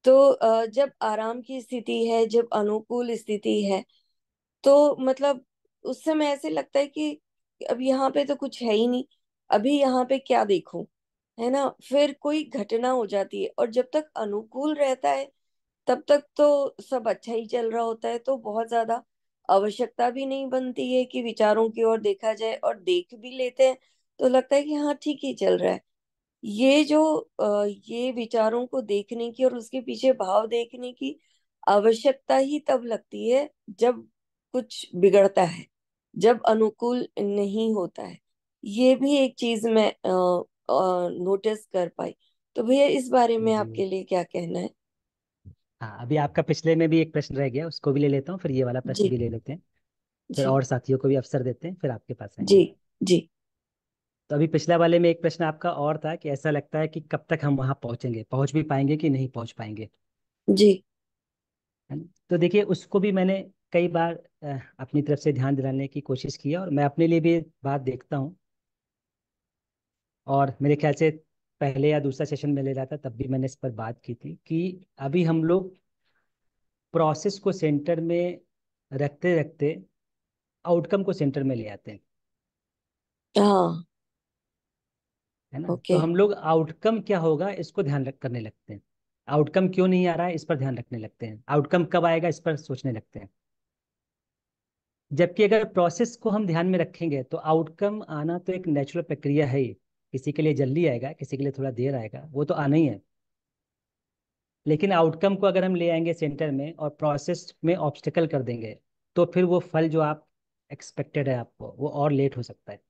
तो अ, जब आराम की स्थिति है जब अनुकूल स्थिति है तो मतलब उस समय ऐसे लगता है कि अब यहाँ पे तो कुछ है ही नहीं अभी यहाँ पे क्या देखूँ है ना? फिर कोई घटना हो जाती है और जब तक अनुकूल रहता है तब तक तो सब अच्छा ही चल रहा होता है तो बहुत ज़्यादा आवश्यकता भी नहीं बनती है कि विचारों की ओर देखा जाए और देख भी लेते हैं तो लगता है कि हाँ ठीक ही चल रहा है। ये जो ये विचारों को देखने की और उसके पीछे भाव देखने की आवश्यकता ही तब लगती है जब कुछ बिगड़ता है जब अनुकूल नहीं होता है। ये भी एक चीज़ मैं नोटिस कर पाई। तो भैया इस बारे में आपके लिए क्या कहना है? हाँ अभी आपका पिछले में भी एक प्रश्न रह गया उसको भी ले लेता हूँ फिर ये वाला प्रश्न जी। भी ले लेते हैं। फिर जी। और साथियों को भी अवसर देते हैं फिर आपके पास जी आएँगे। जी तो अभी पिछला वाले में एक प्रश्न आपका और था कि ऐसा लगता है कि कब तक हम वहाँ पहुँचेंगे पहुँच भी पाएँगे कि नहीं पहुँच पाएँगे? जी। है ना? तो देखिए उसको भी मैंने कई बार अ, अपनी तरफ़ से ध्यान दिलाने की कोशिश की है और मैं अपने लिए भी ये बात देखता हूँ। और मेरे ख्याल से पहले या दूसरा सेशन में ले रहा था तब भी मैंने इस पर बात की थी कि अभी हम लोग प्रोसेस को सेंटर में रखते रखते आउटकम को सेंटर में ले आते हैं। हाँ। है ना? तो हम लोग आउटकम क्या होगा इसको ध्यान रख करने लगते हैं। आउटकम क्यों नहीं आ रहा है इस पर ध्यान रखने लगते हैं। आउटकम कब आएगा इस पर सोचने लगते हैं। जबकि अगर प्रोसेस को हम ध्यान में रखेंगे तो आउटकम आना तो एक नेचुरल प्रक्रिया है ही। किसी के लिए जल्दी आएगा किसी के लिए थोड़ा देर आएगा वो तो आना ही है। लेकिन आउटकम को अगर हम ले आएँगे सेंटर में और प्रोसेस में ऑब्स्टिकल कर देंगे तो फिर वो फल जो आप एक्सपेक्टेड है आपको वो और लेट हो सकता है।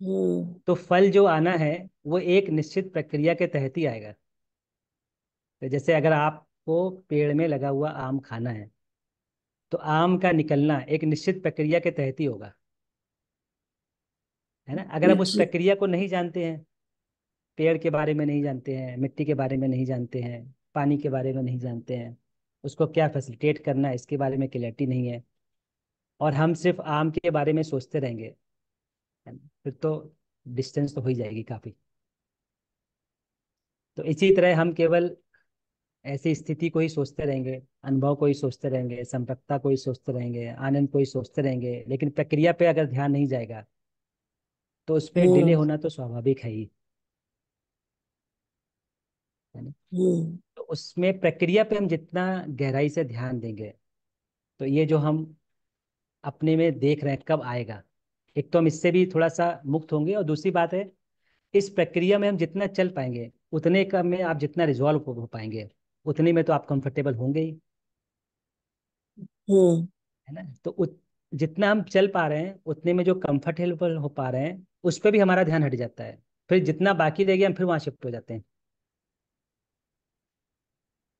हम्म। तो फल जो आना है वो एक निश्चित प्रक्रिया के तहत ही आएगा। तो जैसे अगर आपको पेड़ में लगा हुआ आम खाना है तो आम का निकलना एक निश्चित प्रक्रिया के तहत ही होगा। है ना? अगर आप उस प्रक्रिया को नहीं जानते हैं पेड़ के बारे में नहीं जानते हैं मिट्टी के बारे में नहीं जानते हैं पानी के बारे में नहीं जानते हैं उसको क्या फैसिलिटेट करना है? इसके बारे में क्लैरिटी नहीं है। और हम सिर्फ़ आम के बारे में सोचते रहेंगे फिर तो डिस्टेंस तो हो ही जाएगी काफ़ी। तो इसी तरह हम केवल ऐसी स्थिति को ही सोचते रहेंगे अनुभव को ही सोचते रहेंगे संपृक्ता को ही सोचते रहेंगे आनंद को ही सोचते रहेंगे लेकिन प्रक्रिया पे अगर ध्यान नहीं जाएगा तो उस पर डिले हम्म होना तो स्वाभाविक है ही। है ना? हम्म। तो उसमें प्रक्रिया पे हम जितना गहराई से ध्यान देंगे तो ये जो हम अपने में देख रहे हैं कब आएगा एक तो हम इससे भी थोड़ा सा मुक्त होंगे और दूसरी बात है इस प्रक्रिया में हम जितना चल पाएँगे उतने का में आप जितना रिजॉल्व हो पाएँगे उतने में तो आप कंफर्टेबल होंगे ही। हम्म। है ना? तो उत, जितना हम चल पा रहे हैं, उतने में जो कंफर्टेबल हो पा रहे हैं, उस पर भी हमारा ध्यान हट जाता है। फिर जितना बाकी रह गया, हम फिर वहाँ शिफ्ट हो जाते हैं।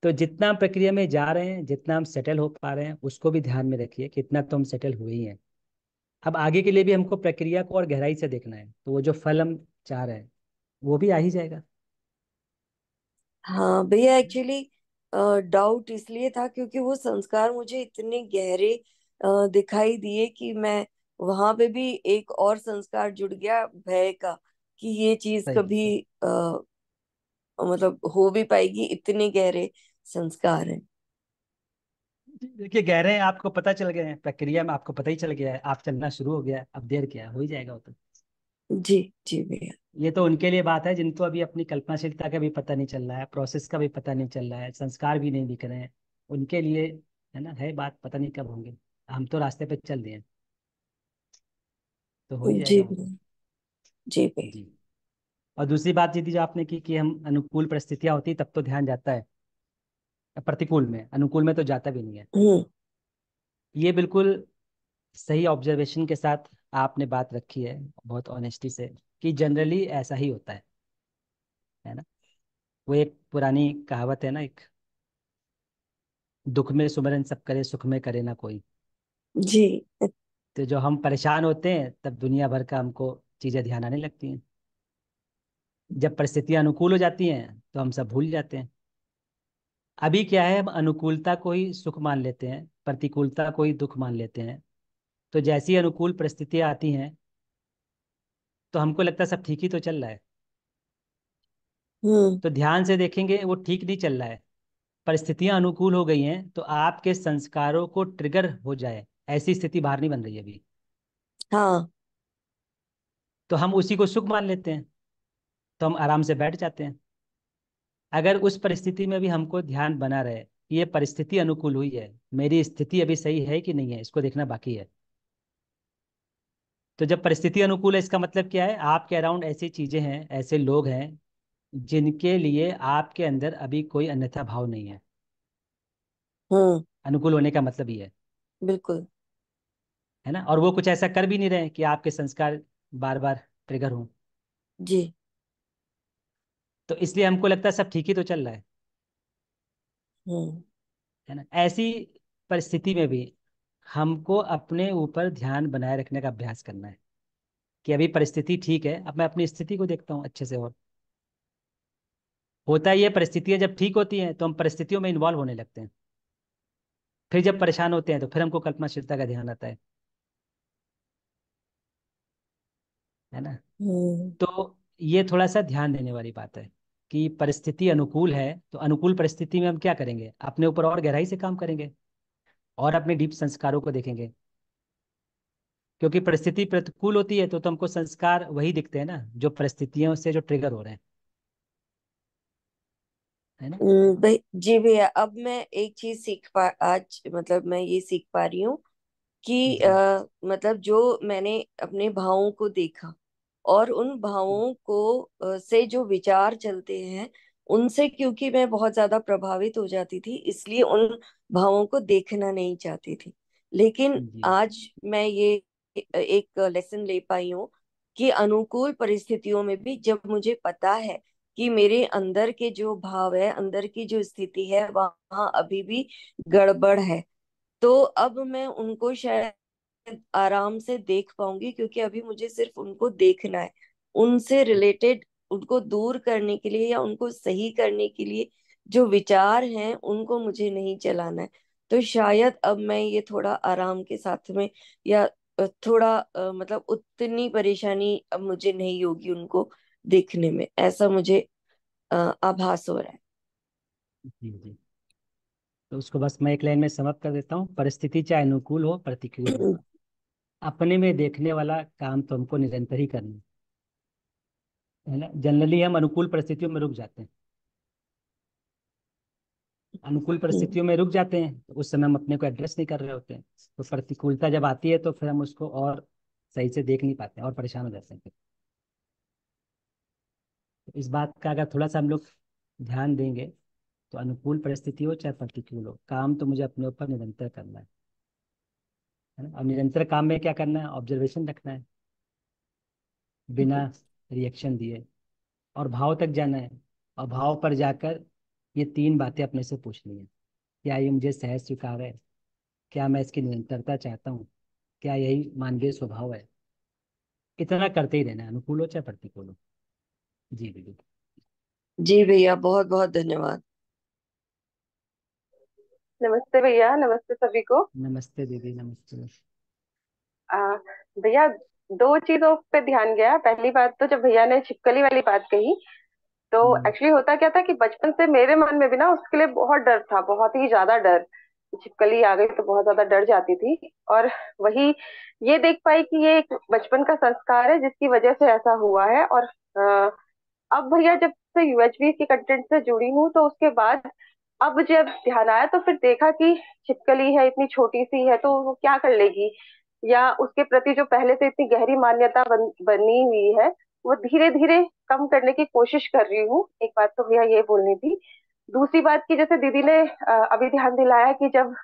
तो जितना प्रक्रिया में जा रहे हैं, जितना हम सेटल हो पा रहे हैं, उसको भी ध्यान में रखिए कितना तो हम सेटल हुए ही हैं। अब आगे के लिए भी हमको प्रक्रिया को और गहराई से देखना है तो वो जो फल हम चाह रहे हैं, वो भी आ ही जाएगा। हाँ भैया एक्चुअली डाउट इसलिए था क्योंकि वो संस्कार मुझे इतने गहरे दिखाई दिए कि मैं वहाँ पे भी एक और संस्कार जुड़ गया भय का कि ये चीज़ कभी आ, मतलब हो भी पाएगी इतने गहरे संस्कार हैं। देखिए गहरे हैं आपको पता चल गए हैं प्रक्रिया में आपको पता ही चल गया है आप चलना शुरू हो गया है अब देर क्या हो ही जाएगा तो। जी जी भैया। ये तो उनके लिए बात है जिनको अभी अपनी कल्पनाशीलता का भी पता नहीं चल रहा है प्रोसेस का भी पता नहीं चल रहा है संस्कार भी नहीं दिख रहे हैं उनके लिए है ना है बात पता नहीं कब होंगे। हम तो रास्ते पे चल दिए। तो हो ही जी जाएगा। तो जी जी। और दूसरी बात दीदी जो आपने की कि हम अनुकूल परिस्थितियाँ होती तब तो ध्यान जाता है। प्रतिकूल में अनुकूल में तो जाता भी नहीं है। हम्म। ये बिल्कुल सही ऑब्जर्वेशन के साथ आपने बात रखी है बहुत ऑनेस्टी से कि जनरली ऐसा ही होता है। है ना? वो एक पुरानी कहावत है ना एक दुख में सुमरन सब करे सुख में करे ना कोई। जी। तो जो हम परेशान होते हैं तब दुनिया भर का हमको चीज़ें ध्यान आने लगती हैं। जब परिस्थितियाँ अनुकूल हो जाती हैं तो हम सब भूल जाते हैं। अभी क्या है हम अनुकूलता को ही सुख मान लेते हैं प्रतिकूलता को ही दुख मान लेते हैं। तो जैसी अनुकूल परिस्थितियाँ आती हैं तो हमको लगता है सब ठीक ही तो चल रहा है। हम्म। तो ध्यान से देखेंगे वो ठीक नहीं चल रहा है। परिस्थितियाँ अनुकूल हो गई हैं तो आपके संस्कारों को ट्रिगर हो जाए। ऐसी स्थिति बाहर नहीं बन रही अभी। हाँ। तो हम उसी को सुख मान लेते हैं तो हम आराम से बैठ जाते हैं। अगर उस परिस्थिति में भी हमको ध्यान बना रहे ये परिस्थिति अनुकूल हुई है मेरी स्थिति अभी सही है कि नहीं है इसको देखना बाकी है। तो जब परिस्थिति अनुकूल है इसका मतलब क्या है? आपके अराउंड ऐसी चीज़ें हैं ऐसे लोग हैं जिनके लिए आपके अंदर अभी कोई अन्यथा भाव नहीं है। हम्म अनुकूल होने का मतलब ये है। बिल्कुल। है ना? और वो कुछ ऐसा कर भी नहीं रहे कि आपके संस्कार बार बार ट्रिगर हों। जी। तो इसलिए हमको लगता है सब ठीक ही तो चल रहा है। हम्म। है ना? ऐसी परिस्थिति में भी हमको अपने ऊपर ध्यान बनाए रखने का अभ्यास करना है कि अभी परिस्थिति ठीक है अब मैं अपनी स्थिति को देखता हूँ अच्छे से और। होता ही है परिस्थितियाँ जब ठीक होती हैं तो हम परिस्थितियों में इन्वॉल्व होने लगते हैं। फिर जब परेशान होते हैं तो फिर हमको कल्पनाशीलता का ध्यान आता है। है ना? हम्म। तो ये थोड़ा सा ध्यान देने वाली बात है कि परिस्थिति अनुकूल है तो अनुकूल परिस्थिति में हम क्या करेंगे? अपने ऊपर और गहराई से काम करेंगे और अपने डीप संस्कारों को देखेंगे? क्योंकि परिस्थिति प्रतिकूल होती है तो तुमको संस्कार वही दिखते हैं ना जो परिस्थितियों से जो ट्रिगर हो रहे हैं। है ना? जी भैया अब मैं एक चीज़ सीख पा आज मतलब मैं ये सीख पा रही हूँ कि आ, मतलब जो मैंने अपने भावों को देखा और उन भावों को से जो विचार चलते हैं उनसे क्योंकि मैं बहुत ज़्यादा प्रभावित हो जाती थी इसलिए उन भावों को देखना नहीं चाहती थी। लेकिन आज मैं ये एक लेसन ले पाई हूँ कि अनुकूल परिस्थितियों में भी जब मुझे पता है कि मेरे अंदर के जो भाव है, अंदर की जो स्थिति है, वहाँ अभी भी गड़बड़ है। तो अब मैं उनको शायद आराम से देख पाऊँगी, क्योंकि अभी मुझे सिर्फ़ उनको देखना है। उनसे रिलेटेड, उनको दूर करने के लिए या उनको सही करने के लिए जो विचार हैं, उनको मुझे नहीं चलाना है। तो शायद अब मैं ये थोड़ा आराम के साथ में या थोड़ा मतलब उतनी परेशानी अब मुझे नहीं होगी उनको। देखने में ऐसा मुझे आभास हो रहा है। जी जी। तो उसको बस मैं एक लाइन में समअप कर देता हूँ। परिस्थिति चाहे अनुकूल हो प्रतिकूल हो अपने में देखने वाला काम तो हमको निरंतर ही करना है। ना? जनरली हम अनुकूल परिस्थितियों में रुक जाते हैं। अनुकूल परिस्थितियों में रुक जाते हैं तो उस समय हम अपने को एड्रेस नहीं कर रहे होते हैं। तो प्रतिकूलता जब आती है तो फिर हम उसको और सही से देख नहीं पाते हैं और परेशान हो जाते हैं इस बात का अगर थोड़ा सा हम लोग ध्यान देंगे तो अनुकूल परिस्थिति हो चाहे प्रतिकूल हो काम तो मुझे अपने ऊपर निरंतर करना है। है ना? और निरंतर काम में क्या करना है? ऑब्जर्वेशन रखना है। बिना रिएक्शन दिए। और भाव तक जाना है। और भाव पर जाकर ये तीन बातें अपने से पूछनी है। क्या ये मुझे सहज स्वीकार है? क्या मैं इसकी निरंतरता चाहता हूँ? क्या यही मानवीय स्वभाव है? इतना करते ही रहना अनुकूल हो चाहे प्रतिकूल हो। जी दीदी जी। भैया बहुत बहुत धन्यवाद। नमस्ते भैया नमस्ते सभी को। नमस्ते दीदी नमस्ते। भैया दो चीज़ों पे ध्यान गया। पहली बात तो जब भैया ने छिपकली वाली बात कही तो हम्म। एक्चुअली होता क्या था कि बचपन से मेरे मन में भी ना उसके लिए बहुत डर था बहुत ही ज़्यादा डर। छिपकली आ गई तो बहुत ज़्यादा डर जाती थी। और वही ये देख पाई कि ये एक बचपन का संस्कार है जिसकी वजह से ऐसा हुआ है। और आ, अब भैया जब से यूएचबी के कंटेंट से जुड़ी हूँ तो उसके बाद अब जब ध्यान आया तो फिर देखा कि छिपकली है इतनी छोटी सी है तो वो क्या कर लेगी? या उसके प्रति जो पहले से इतनी गहरी मान्यता बन, बनी हुई है वो धीरे धीरे कम करने की कोशिश कर रही हूँ। एक बात तो भैया ये बोलनी थी। दूसरी बात की जैसे दीदी ने अभी ध्यान दिलाया कि जब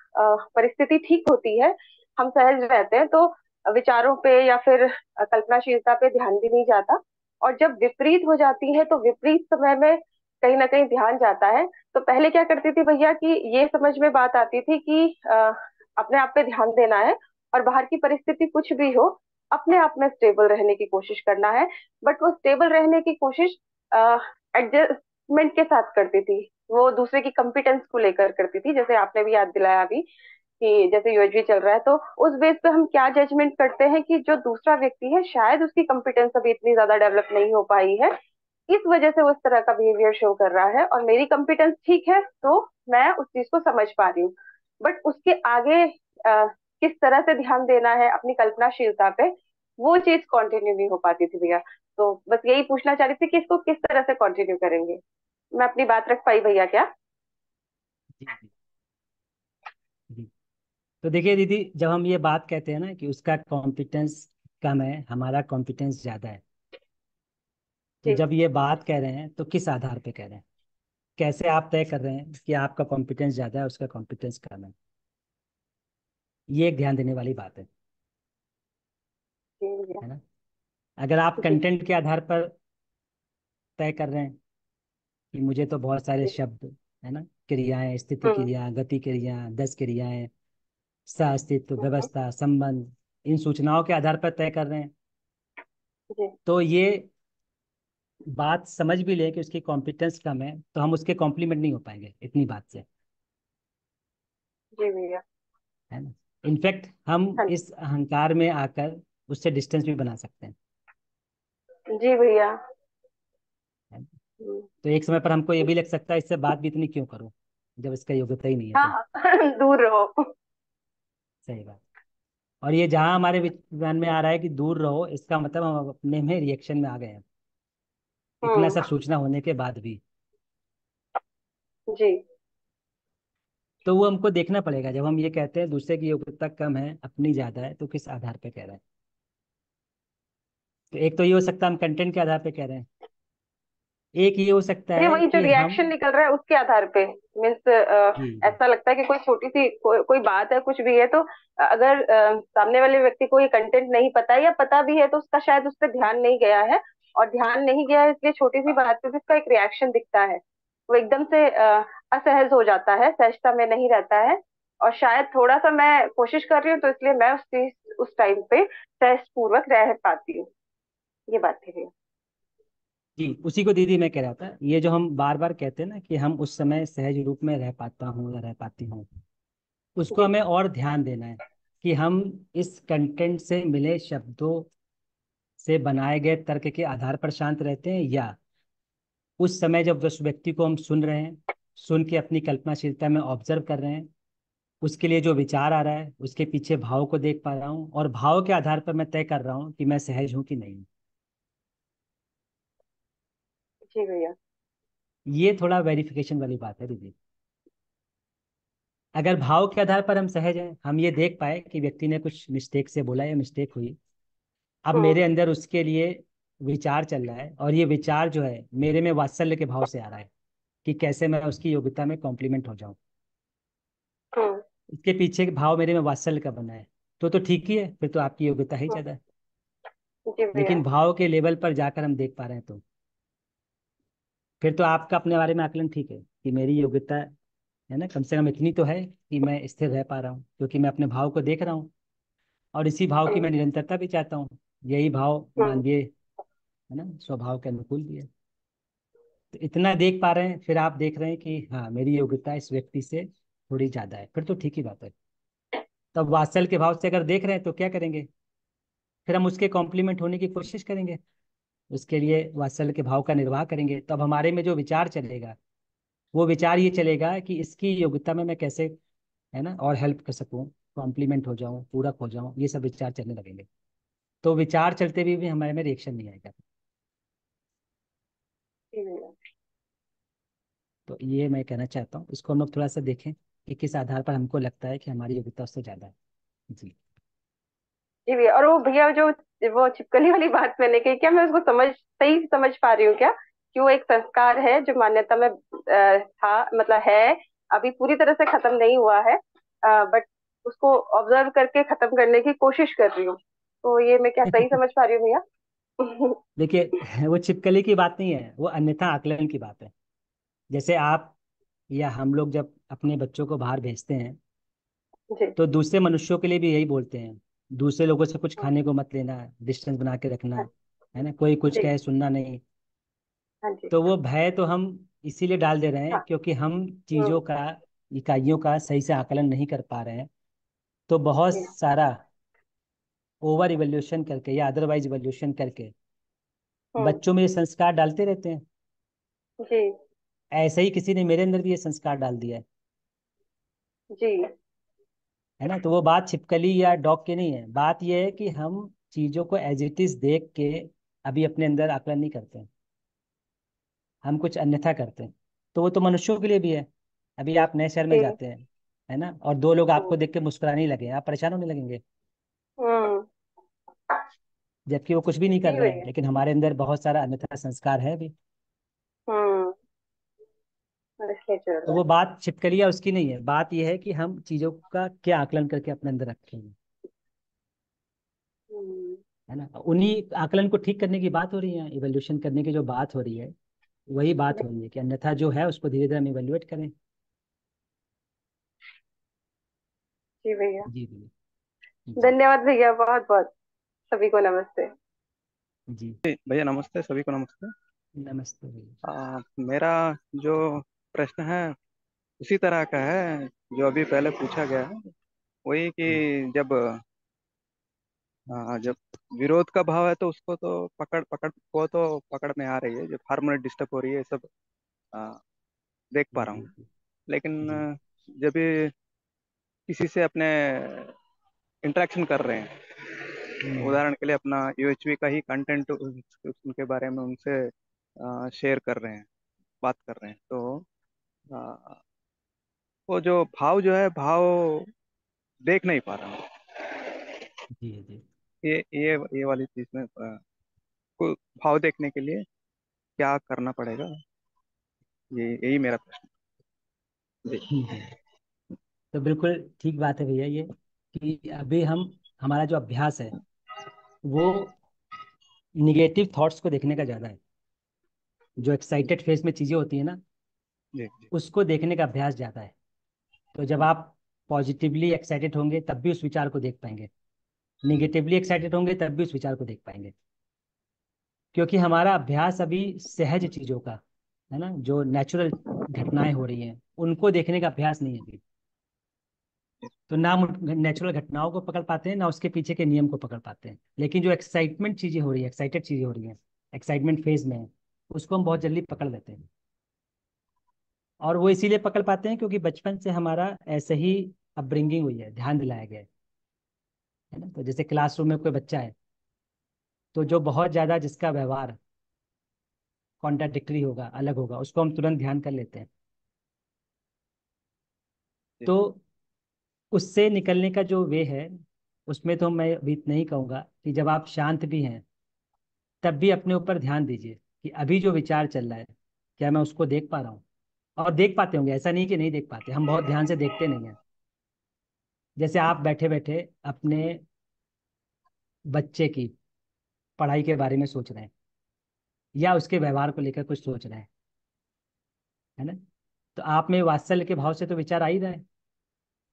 परिस्थिति ठीक होती है हम सहज रहते हैं तो विचारों पे या फिर कल्पनाशीलता पे ध्यान भी नहीं जाता। और जब विपरीत हो जाती है तो विपरीत समय में कहीं ना कहीं ध्यान जाता है। तो पहले क्या करती थी भैया कि ये समझ में बात आती थी कि आ, अपने आप पे ध्यान देना है और बाहर की परिस्थिति कुछ भी हो अपने आप में स्टेबल रहने की कोशिश करना है। बट वो स्टेबल रहने की कोशिश एडजस्टमेंट के साथ करती थी। वो दूसरे की कॉम्पिटेंस को लेकर करती थी जैसे आपने भी याद दिलाया अभी। कि जैसे यूएचवी चल रहा है तो उस बेस पे हम क्या जजमेंट करते हैं कि जो दूसरा व्यक्ति है शायद उसकी कॉम्पिटेंस अभी इतनी ज़्यादा डेवलप नहीं हो पाई है। इस वजह से वो इस तरह का बिहेवियर शो कर रहा है और मेरी कॉम्पिटेंस ठीक है तो मैं उस चीज़ को समझ पा रही हूँ। बट उसके आगे आ, किस तरह से ध्यान देना है अपनी कल्पनाशीलता पे वो चीज़ कंटिन्यू नहीं हो पाती थी भैया। तो बस यही पूछना चाह रही थी कि इसको किस तरह से कंटिन्यू करेंगे। मैं अपनी बात रख पाई भैया क्या? जी जी। तो देखिए दीदी जब हम ये बात कहते हैं ना कि उसका कॉम्पिटेंस कम है हमारा कॉम्पिटेंस ज़्यादा है। तो जब ये बात कह रहे हैं तो किस आधार पे कह रहे हैं? कैसे आप तय कर रहे हैं कि आपका कॉम्पिटेंस ज़्यादा है उसका कॉम्पिटेंस कम है? ये एक ध्यान देने वाली बात है। है ना? अगर आप कंटेंट के आधार पर तय कर रहे हैं कि मुझे तो बहुत सारे शब्द है ना? क्रियाएँ स्थिति हम्म। क्रिया गति क्रिया दस क्रियाएँ अस्तित्व व्यवस्था संबंध इन सूचनाओं के आधार पर तय कर रहे हैं। तो ये बात समझ भी ले कि उसकी कॉम्पिटेंस कम है तो हम उसके कॉम्प्लीमेंट नहीं हो पाएँगे इतनी बात से। जी भैया। है ना? इनफैक्ट हम हाँ इस अहंकार में आकर उससे डिस्टेंस भी बना सकते हैं। जी भैया। हम्म। तो एक समय पर हमको ये भी लग सकता है इससे बात भी इतनी क्यों करूँ जब इसका योग्यता ही नहीं है तो। हाँ दूर रहो। सही बात। और ये जहाँ हमारे विज्ञान में आ रहा है कि दूर रहो इसका मतलब हम अपने में रिएक्शन में आ गए हैं। इतना हम्म। सब सूचना होने के बाद भी। जी। तो वो हमको देखना पड़ेगा जब हम ये कहते हैं दूसरे की योग्यता कम है अपनी ज़्यादा है तो किस आधार पे कह रहे हैं? तो एक तो ये हो सकता है हम कंटेंट के आधार पे कह रहे हैं। एक ये हो सकता है वही जो कि रिएक्शन हम निकल रहा है उसके आधार पे। मीन्स जी जी। ऐसा लगता है कि कोई छोटी सी को, कोई बात है कुछ भी है तो अगर अ, सामने वाले व्यक्ति को ये कंटेंट नहीं पता है या पता भी है तो उसका शायद उस पर ध्यान नहीं गया है। और ध्यान नहीं गया है इसलिए छोटी सी बात पे भी उसका एक रिएक्शन दिखता है। वो एकदम से अ, असहज हो जाता है सहजता में नहीं रहता है। और शायद थोड़ा सा मैं कोशिश कर रही हूँ तो इसलिए मैं उस चीज़ उस टाइम पे सहज पूर्वक रह पाती हूँ। ये बात थी भैया जी, उसी को दीदी मैं कह रहा था, ये जो हम बार बार कहते हैं ना कि हम उस समय सहज रूप में रह पाता हूँ या रह पाती हूँ, उसको हमें और ध्यान देना है कि हम इस कंटेंट से मिले शब्दों से बनाए गए तर्क के आधार पर शांत रहते हैं या उस समय जब उस व्यक्ति को हम सुन रहे हैं, सुन के अपनी कल्पनाशीलता में ऑब्ज़र्व कर रहे हैं, उसके लिए जो विचार आ रहा है, उसके पीछे भाव को देख पा रहा हूँ और भाव के आधार पर मैं तय कर रहा हूँ कि मैं सहज हूँ कि नहीं। जी भैया। ये थोड़ा वेरिफिकेशन वाली बात है दीदी। अगर भाव के आधार पर हम सहज हैं हम ये देख पाए कि व्यक्ति ने कुछ मिस्टेक से बोला या मिस्टेक हुई। अब हम्म। मेरे अंदर उसके लिए विचार चल रहा है और ये विचार जो है मेरे में वात्सल्य के भाव से आ रहा है कि कैसे मैं उसकी योग्यता में कॉम्प्लीमेंट हो जाऊँ। हम्म इसके पीछे भाव मेरे में वात्सल्य का बना है। तो तो ठीक ही है फिर तो आपकी योग्यता ही हम्म। ज़्यादा है। लेकिन भाव के लेवल पर जाकर हम देख पा रहे हैं तो। फिर तो आपका अपने बारे में आकलन ठीक है कि मेरी योग्यता है ना कम से कम इतनी तो है कि मैं स्थिर रह पा रहा हूँ क्योंकि मैं अपने भाव को देख रहा हूँ। और इसी भाव की मैं निरंतरता भी चाहता हूँ यही भाव हम्म। मानवीय है ना स्वभाव के अनुकूल भी है। तो इतना देख पा रहे हैं फिर आप देख रहे हैं कि हाँ मेरी योग्यता इस व्यक्ति से थोड़ी ज़्यादा है। फिर तो ठीक ही बात है। तब वात्सल के भाव से अगर देख रहे हैं तो क्या करेंगे? फिर हम उसके कॉम्प्लीमेंट होने की कोशिश करेंगे। उसके लिए वात्सल्य के भाव का निर्वाह करेंगे। तब हमारे में जो विचार चलेगा, वो विचार ये चलेगा कि इसकी योग्यता में मैं कैसे, है ना, और हेल्प कर सकूँ कॉम्प्लीमेंट हो जाऊँ, पूरक हो जाऊँ, ये सब विचार चलने लगेंगे। तो विचार चलते हुए भी हमारे में रिएक्शन नहीं आएगा। तो ये मैं कहना चाहता हूँ, इसको हम लोग थोड़ा सा देखें कि किस आधार पर हमको लगता है कि हमारी योग्यता उससे ज़्यादा है। जी। जी भैया और वो भैया जो वो छिपकली वाली बात मैंने कही क्या मैं उसको समझ सही समझ पा रही हूँ क्या कि वो एक संस्कार है जो मान्यता में था मतलब है अभी पूरी तरह से खत्म नहीं हुआ है बट उसको ऑब्ज़र्व करके खत्म करने की कोशिश कर रही हूँ। तो ये मैं क्या सही समझ पा रही हूँ भैया? देखिए वो छिपकली की बात नहीं है वो अन्यथा आकलन की बात है। जैसे आप या हम लोग जब अपने बच्चों को बाहर भेजते हैं तो दूसरे मनुष्यों के लिए भी यही बोलते हैं। दूसरे लोगों से कुछ खाने को मत लेना डिस्टेंस बना के रखना है। ना? कोई कुछ कहे सुनना नहीं। हाँ तो वो भय तो हम इसीलिए डाल दे रहे हैं हाँ। क्योंकि हम चीज़ों का इकाइयों का सही से आकलन नहीं कर पा रहे हैं। तो बहुत सारा ओवर इवोल्यूशन करके या अदरवाइज़ इवोल्यूशन करके बच्चों में ये संस्कार डालते रहते हैं। जी। ऐसे ही किसी ने मेरे अंदर भी ये संस्कार डाल दिया है। जी। है ना? तो वो बात छिपकली या डॉग की नहीं है। बात ये है कि हम चीज़ों को एज इट इज़ देख के अभी अपने अंदर आकलन नहीं करते। हम कुछ अन्यथा करते हैं। तो वो तो मनुष्यों के लिए भी है। अभी आप नए शहर में जाते हैं है ना? और दो लोग आपको देख के मुस्कुराने लगे आप परेशान होने लगेंगे। हम्म। जबकि वो कुछ भी नहीं कर रहे हैं लेकिन हमारे अंदर बहुत सारा अन्यथा संस्कार है अभी हम्म और इसलिए चल तो वो बात छिपकली या उसकी नहीं है। बात ये है कि हम चीज़ों का क्या आकलन करके अपने अंदर रखेंगे हम्म, है ना? उन्हीं आकलन को ठीक करने की बात हो रही है इवोल्यूशन करने की जो बात हो रही है वही बात हो रही है कि अन्यथा जो है उसको धीरे धीरे हम इवेल्युएट करें। जी भैया। जी जी जी। धन्यवाद भैया बहुत बहुत। सभी को नमस्ते। जी। भैया नमस्ते सभी को नमस्ते। नमस्ते भैया। आ, मेरा जो प्रश्न है। उसी तरह का है जो अभी पहले पूछा गया है। वही कि जब आ, जब विरोध का भाव है तो उसको तो पकड़ पकड़ वो तो पकड़ में आ रही है। जब हार्मोनी डिस्टर्ब हो रही है सब आ, देख पा रहा हूँ। लेकिन जब ये किसी से अपने इंटरेक्शन कर रहे हैं हम्म, उदाहरण के लिए अपना यूएचवी का ही कंटेंट उनके बारे में उनसे शेयर कर रहे हैं बात कर रहे हैं तो आ, वो जो भाव जो है भाव देख नहीं पा रहा हूँ। जी जी। ये ये ये वाली चीज़ में को भाव देखने के लिए क्या करना पड़ेगा? ये यही मेरा प्रश्न। जी। जी तो बिल्कुल ठीक बात है भैया ये कि अभी हम हमारा जो अभ्यास है वो निगेटिव थॉट्स को देखने का ज़्यादा है। जो एक्साइटेड फेस में चीज़ें होती है ना उसको देखने का अभ्यास ज़्यादा है। तो जब आप पॉजिटिवली एक्साइटेड होंगे, तब भी उस विचार को देख पाएँगे। निगेटिवली एक्साइटेड होंगे, तब भी उस विचार को देख पाएँगे। क्योंकि हमारा अभ्यास अभी सहज चीज़ों का, है ना? जो नेचुरल घटनाएँ हो रही हैं, उनको देखने का अभ्यास नहीं है अभी। तो ना हम नेचुरल घटनाओं को पकड़ पाते हैं, ना उसके पीछे के नियम को पकड़ पाते हैं। लेकिन जो एक्साइटमेंट चीज़ें हो रही है एक्साइटेड चीज़ें हो रही हैं एक्साइटमेंट फ़ेज़ में उसको हम बहुत जल्दी पकड़ लेते हैं। और वो इसीलिए पकड़ पाते हैं क्योंकि बचपन से हमारा ऐसे ही अपब्रिंगिंग हुई है ध्यान दिलाया गया है। ना? तो जैसे क्लासरूम में कोई बच्चा है तो जो बहुत ज़्यादा जिसका व्यवहार कॉन्ट्राडिक्टरी होगा अलग होगा उसको हम तुरंत ध्यान कर लेते हैं। तो उससे निकलने का जो वे है उसमें तो मैं अभी नहीं कहूँगा कि जब आप शांत भी हैं तब भी अपने ऊपर ध्यान दीजिए कि अभी जो विचार चल रहा है क्या मैं उसको देख पा रहा हूँ? और देख पाते होंगे, ऐसा नहीं कि नहीं देख पाते, हम बहुत ध्यान से देखते नहीं हैं। जैसे आप बैठे बैठे अपने बच्चे की पढ़ाई के बारे में सोच रहे हैं, या उसके व्यवहार को लेकर कुछ सोच रहे हैं, है ना? तो आप में वात्सल्य के भाव से तो विचार आ ही रहा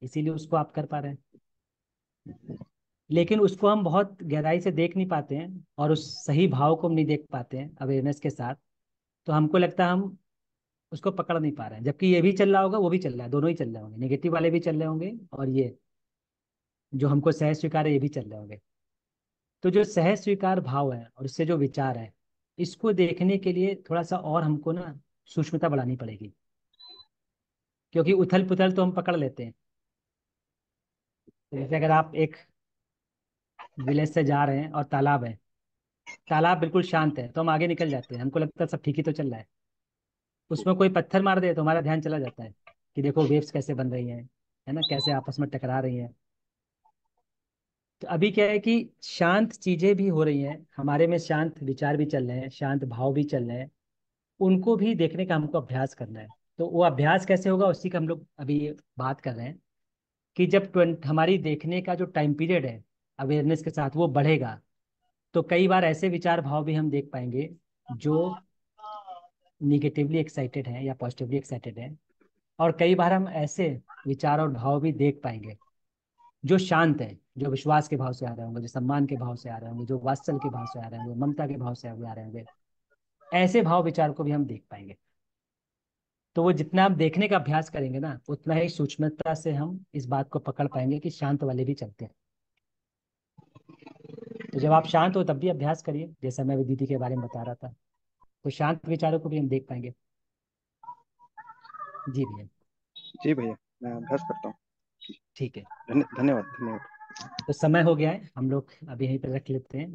इसीलिए उसको आप कर पा रहे हैं। लेकिन उसको हम बहुत गहराई से देख नहीं पाते हैं, और उस सही भाव को हम नहीं देख पाते हैं अवेयरनेस के साथ तो हमको लगता है हम उसको पकड़ नहीं पा रहे हैं। जबकि ये भी चल रहा होगा, वो भी चल रहा है। दोनों ही चल रहे होंगे। नेगेटिव वाले भी चल रहे होंगे और ये जो हमको सहज स्वीकार है, ये भी चल रहे होंगे। तो जो सहज स्वीकार भाव है और उससे जो विचार है, इसको देखने के लिए थोड़ा सा और हमको ना सूक्ष्मता बढ़ानी पड़ेगी। क्योंकि उथल पुथल तो हम पकड़ लेते हैं। तो जैसे अगर आप एक विलेज से जा रहे हैं और तालाब है, तालाब बिल्कुल शांत है तो हम आगे निकल जाते हैं। हमको लगता है सब ठीक ही तो चल रहा है। उसमें कोई पत्थर मार दे तो हमारा ध्यान चला जाता है कि देखो वेव्स कैसे बन रही हैं, है ना? कैसे आपस में टकरा रही हैं। तो अभी क्या है कि शांत चीज़ें भी हो रही हैं, हमारे में शांत विचार भी चल रहे हैं, शांत भाव भी चल रहे हैं, उनको भी देखने का हमको अभ्यास करना है। तो वो अभ्यास कैसे होगा उसी का हम लोग अभी बात कर रहे हैं कि जब हमारी देखने का जो टाइम पीरियड है, अवेयरनेस के साथ वो बढ़ेगा तो कई बार ऐसे विचार भाव भी हम देख पाएँगे जो निगेटिवली एक्साइटेड हैं या पॉजिटिवली एक्साइटेड हैं, और कई बार हम ऐसे विचार और भाव भी देख पाएँगे, जो शांत है, जो विश्वास के भाव से आ रहे होंगे, जो सम्मान के भाव से आ रहे होंगे, जो वात्सल के भाव से आ रहे होंगे, ममता के भाव से आ रहे होंगे, ऐसे भाव विचार को भी हम देख पाएँगे। तो वो जितना हम देखने का अभ्यास करेंगे ना, उतना ही सूक्ष्मता से हम इस बात को पकड़ पाएँगे कि शांत वाले भी चलते हैं। तो जब आप शांत हो, तब भी अभ्यास करिए, जैसा मैं अभी दीदी के बारे में बता रहा था। तो शांत विचारों को भी हम देख पाएँगे। जी भैया। जी भैया मैं अभ्यास करता हूँ। ठीक है। धन्यवाद धन्यवाद। तो समय हो गया है हम लोग अभी यहीं पर रख लेते हैं।